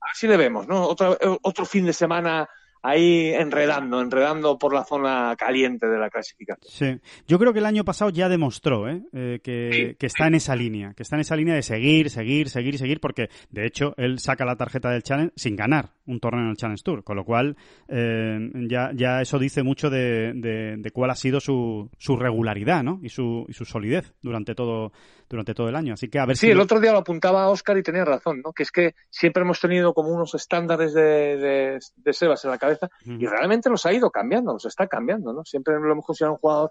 a ver si le vemos, ¿no? Otro, otro fin de semana ahí enredando, enredando por la zona caliente de la clasificación. Sí, yo creo que el año pasado ya demostró ¿eh? Eh, que, Sí. que está en esa línea, que está en esa línea de seguir, seguir, seguir y seguir, porque de hecho él saca la tarjeta del Challenge sin ganar un torneo en el Challenge Tour, con lo cual eh, ya, ya eso dice mucho de, de- de cuál ha sido su, su regularidad ¿no? y, su, y su solidez durante todo, durante todo el año. Así que a ver Sí, si... el otro día lo apuntaba Oscar y tenía razón, ¿no? Que es que siempre hemos tenido como unos estándares de, de, Sebas en la cabeza y realmente los ha ido cambiando, los está cambiando, ¿no? Siempre lo hemos considerado un jugador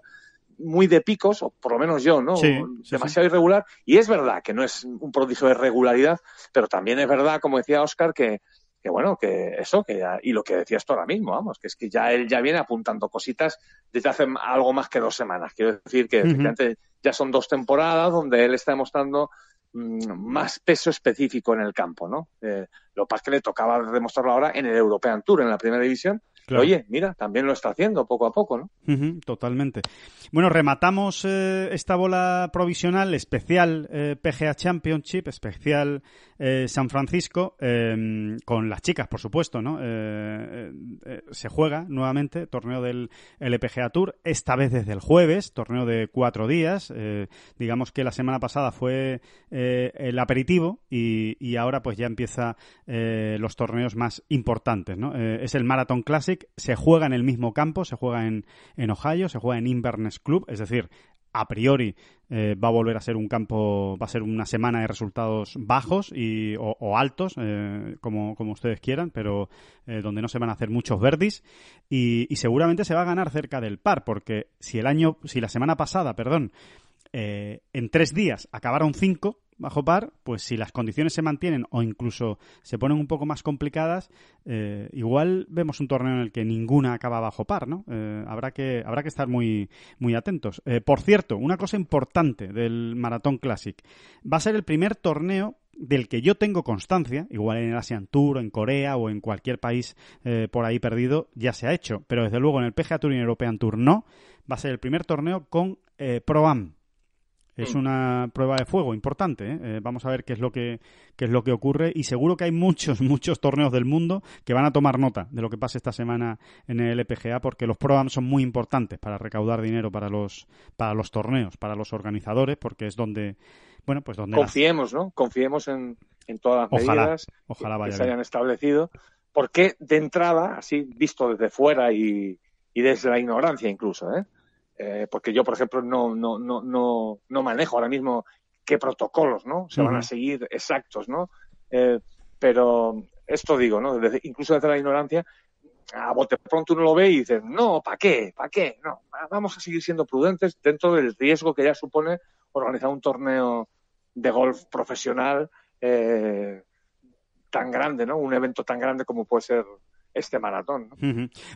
muy de picos, o por lo menos yo, ¿no? Sí, sí, Demasiado irregular. Y es verdad que no es un prodigio de regularidad, pero también es verdad, como decía Oscar, que, que bueno, que eso, que ya- y lo que decías tú ahora mismo, vamos, que es que ya él ya viene apuntando cositas desde hace algo más que dos semanas. Quiero decir que ya son dos temporadas donde él está demostrando mm, más peso específico en el campo, ¿no? Eh, lo que que le tocaba demostrarlo ahora en el European Tour, en la primera división. Claro. Oye, mira, también lo está haciendo poco a poco, ¿no? Totalmente. Bueno, rematamos eh, esta bola provisional especial eh, PGA Championship, especial eh, San Francisco, eh, con las chicas, por supuesto, ¿no? Eh, eh, se juega nuevamente torneo del LPGA Tour, esta vez desde el jueves, torneo de cuatro días. digamos que la semana pasada fue el aperitivo y, ahora pues ya empieza los torneos más importantes, ¿no? Es el Marathon Classic, se juega en el mismo campo, se juega en, en Ohio, se juega en Inverness Club, es decir, a priori eh, va a volver a ser un campo, va a ser una semana de resultados bajos y, o, altos, eh, como, como ustedes quieran, pero eh, donde no se van a hacer muchos verdis. Y, y seguramente se va a ganar cerca del par, porque si el año, si la semana pasada, perdón, en tres días acabaron cinco bajo par, pues si las condiciones se mantienen o incluso se ponen un poco más complicadas, eh, igual vemos un torneo en el que ninguna acaba bajo par, ¿no? Eh, habrá que habrá que estar muy muy atentos. Eh, por cierto, una cosa importante del Maratón Classic va a ser el primer torneo del que yo tengo constancia, igual en el Asian Tour, en Corea o en cualquier país por ahí perdido, ya se ha hecho, pero desde luego en el PGA Tour y en el European Tour no, va a ser el primer torneo con eh, Pro-Am. Es Mm. una prueba de fuego importante. ¿eh? Eh, vamos a ver qué es lo que qué es lo que ocurre y seguro que hay muchos muchos torneos del mundo que van a tomar nota de lo que pase esta semana en el LPGA porque los Pro-Am son muy importantes para recaudar dinero para los para los torneos, para los organizadores, porque es donde bueno pues donde las- Confiemos, ¿no? Confiemos en, en todas las Ojalá, medidas ojalá que se hayan establecido, porque de entrada, así visto desde fuera y, y desde la ignorancia incluso, ¿eh? Eh, porque yo, por ejemplo, no, no, no, no, no manejo ahora mismo qué protocolos, ¿no? Se van a seguir exactos, ¿no? Eh, pero esto digo, ¿no? Desde- incluso desde la ignorancia, a bote pronto uno lo ve y dice, no, ¿para qué? ¿Para qué? No, vamos a seguir siendo prudentes dentro del riesgo que ya supone organizar un torneo de golf profesional eh, tan grande, ¿no? Un evento tan grande como puede ser este maratón.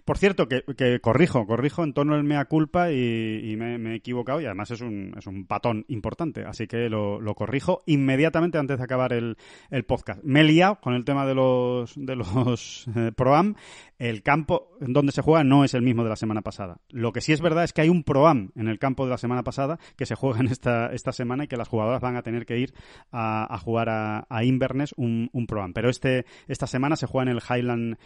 Por cierto, que, corrijo, corrijo en torno al mea culpa y, me, he equivocado y además es un, es un patón importante, así que lo, lo corrijo inmediatamente antes de acabar el, el podcast. Me he liado con el tema de los, de los eh, Pro-Am. El campo donde se juega no es el mismo de la semana pasada. Lo que sí es verdad es que hay un Pro-Am en el campo de la semana pasada que se juega en esta, esta semana y que las jugadoras van a tener que ir a, jugar a, Inverness un, un Pro-Am. Pero este, esta semana se juega en el Highland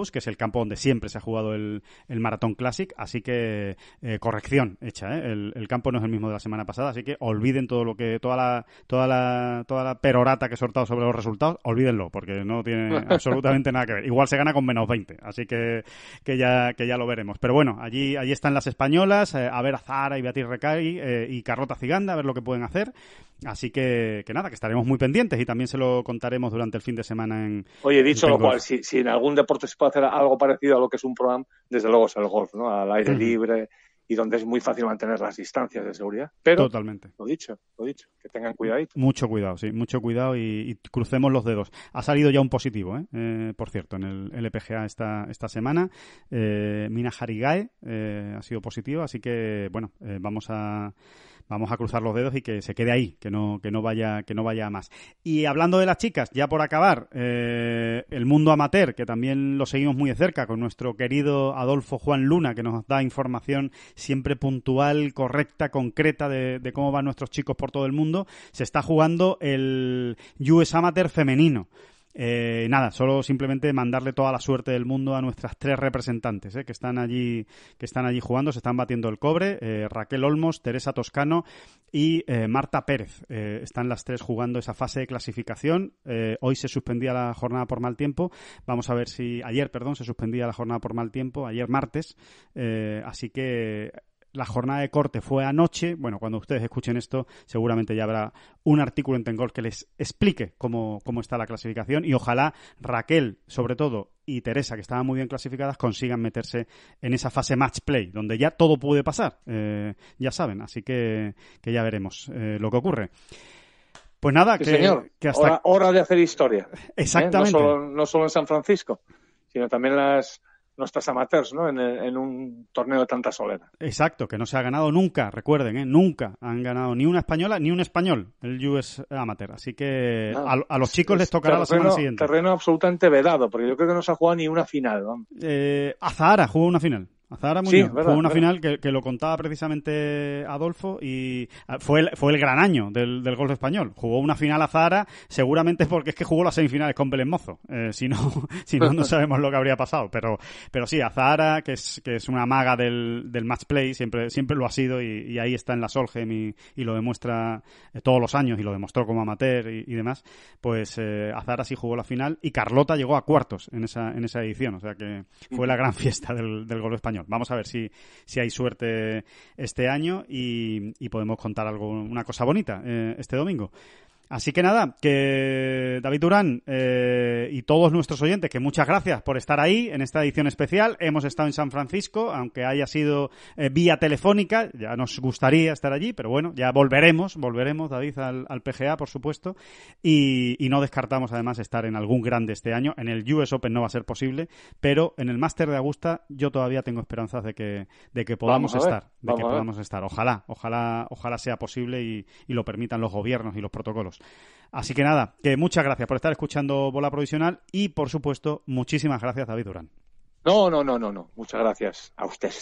Meadows, que es el campo donde siempre se ha jugado el, el Maratón Classic, así que eh, corrección hecha, ¿eh? el, el campo no es el mismo de la semana pasada, así que olviden todo lo que, toda la, toda la, toda la perorata que he soltado sobre los resultados, olvídenlo, porque no tiene absolutamente nada que ver. Igual se gana con menos 20, así que, que, ya, que ya lo veremos. Pero bueno, allí, allí están las españolas, eh, a ver a Zara y Beatriz Recay eh, y Carlota Ciganda, a ver lo que pueden hacer. Así que, que nada, que estaremos muy pendientes y también se lo contaremos durante el fin de semana en. Oye, dicho en lo cual, si, si en algún deporte se puede hacer algo parecido a lo que es un programa, desde luego es el golf, ¿no? Al aire libre y donde es muy fácil mantener las distancias de seguridad. Pero, Totalmente. lo dicho, lo dicho, que tengan cuidadito. Mucho cuidado, sí, mucho cuidado y, y crucemos los dedos. Ha salido ya un positivo, ¿eh? Eh, por cierto, en el LPGA esta, esta semana. Eh, Mina Harigae eh, ha sido positivo, así que, bueno, eh, vamos a vamos a cruzar los dedos y que se quede ahí, que no, que no vaya, que no vaya a más. Y hablando de las chicas, ya por acabar, eh, el mundo amateur, que también lo seguimos muy de cerca con nuestro querido Adolfo Juan Luna, que nos da información siempre puntual, correcta, concreta de, de cómo van nuestros chicos por todo el mundo, se está jugando el US Amateur femenino. Eh, nada, solo simplemente mandarle toda la suerte del mundo a nuestras tres representantes eh, que están allí, que están allí jugando, se están batiendo el cobre. eh, Raquel Olmos, Teresa Toscano y eh, Marta Pérez. Eh, están las tres jugando esa fase de clasificación. Hoy se suspendía la jornada por mal tiempo. Vamos a ver si ayer, perdón, se suspendía la jornada por mal tiempo. Ayer martes. Así que la jornada de corte fue anoche. Bueno, cuando ustedes escuchen esto, seguramente ya habrá un artículo en Tengol que les explique cómo, cómo está la clasificación y ojalá Raquel, sobre todo, y Teresa, que estaban muy bien clasificadas, consigan meterse en esa fase match play, donde ya todo puede pasar. Eh, ya saben, así que, que ya veremos eh, lo que ocurre. Pues nada, Sí, que, señor. que hasta... hora, hora de hacer historia. ¿eh? Exactamente. No, solo, no solo en San Francisco, sino también las nuestras amateurs, ¿no? En, en un torneo de tanta solera. Exacto, que no se ha ganado nunca, recuerden, ¿eh? nunca han ganado ni una española ni un español el US Amateur. Así que a, a los chicos les tocará la semana siguiente. Terreno absolutamente vedado, porque yo creo que no se ha jugado ni una final. Eh, Azahara jugó una final. Azahara Sí, Muñoz verdad, jugó una verdad. final que, que lo contaba precisamente Adolfo y ah, fue el, fue el gran año del, del golf español. Jugó una final Azahara seguramente porque es que jugó las semifinales con Belén Mozo. Eh, si no, si no, no sabemos lo que habría pasado. Pero, pero sí, Azahara, que es, que es una maga del, del match play, siempre, siempre lo ha sido y, y ahí está en la Solheim y, y lo demuestra eh, todos los años y lo demostró como amateur y, y demás. Pues eh, Azahara sí jugó la final y Carlota llegó a cuartos en esa, en esa edición. O sea que fue la gran fiesta del, del golf español. Vamos a ver si, si hay suerte este año y, podemos contar algo, una cosa bonita eh, este domingo. Así que nada, que David Durán eh, y todos nuestros oyentes, que muchas gracias por estar ahí en esta edición especial. Hemos estado en San Francisco, aunque haya sido eh, vía telefónica, ya nos gustaría estar allí, pero bueno, ya volveremos, volveremos, David, al, al PGA, por supuesto, y, y no descartamos además estar en algún grande este año. En el US Open no va a ser posible, pero en el Máster de Augusta yo todavía tengo esperanzas de que, de que podamos estar, de vamos que podamos estar. Ojalá, ojalá, ojalá sea posible y, y lo permitan los gobiernos y los protocolos. Así que nada, que muchas gracias por estar escuchando Bola Provisional y, por supuesto, muchísimas gracias, David Durán. No, no, no, no, no. Muchas gracias a usted.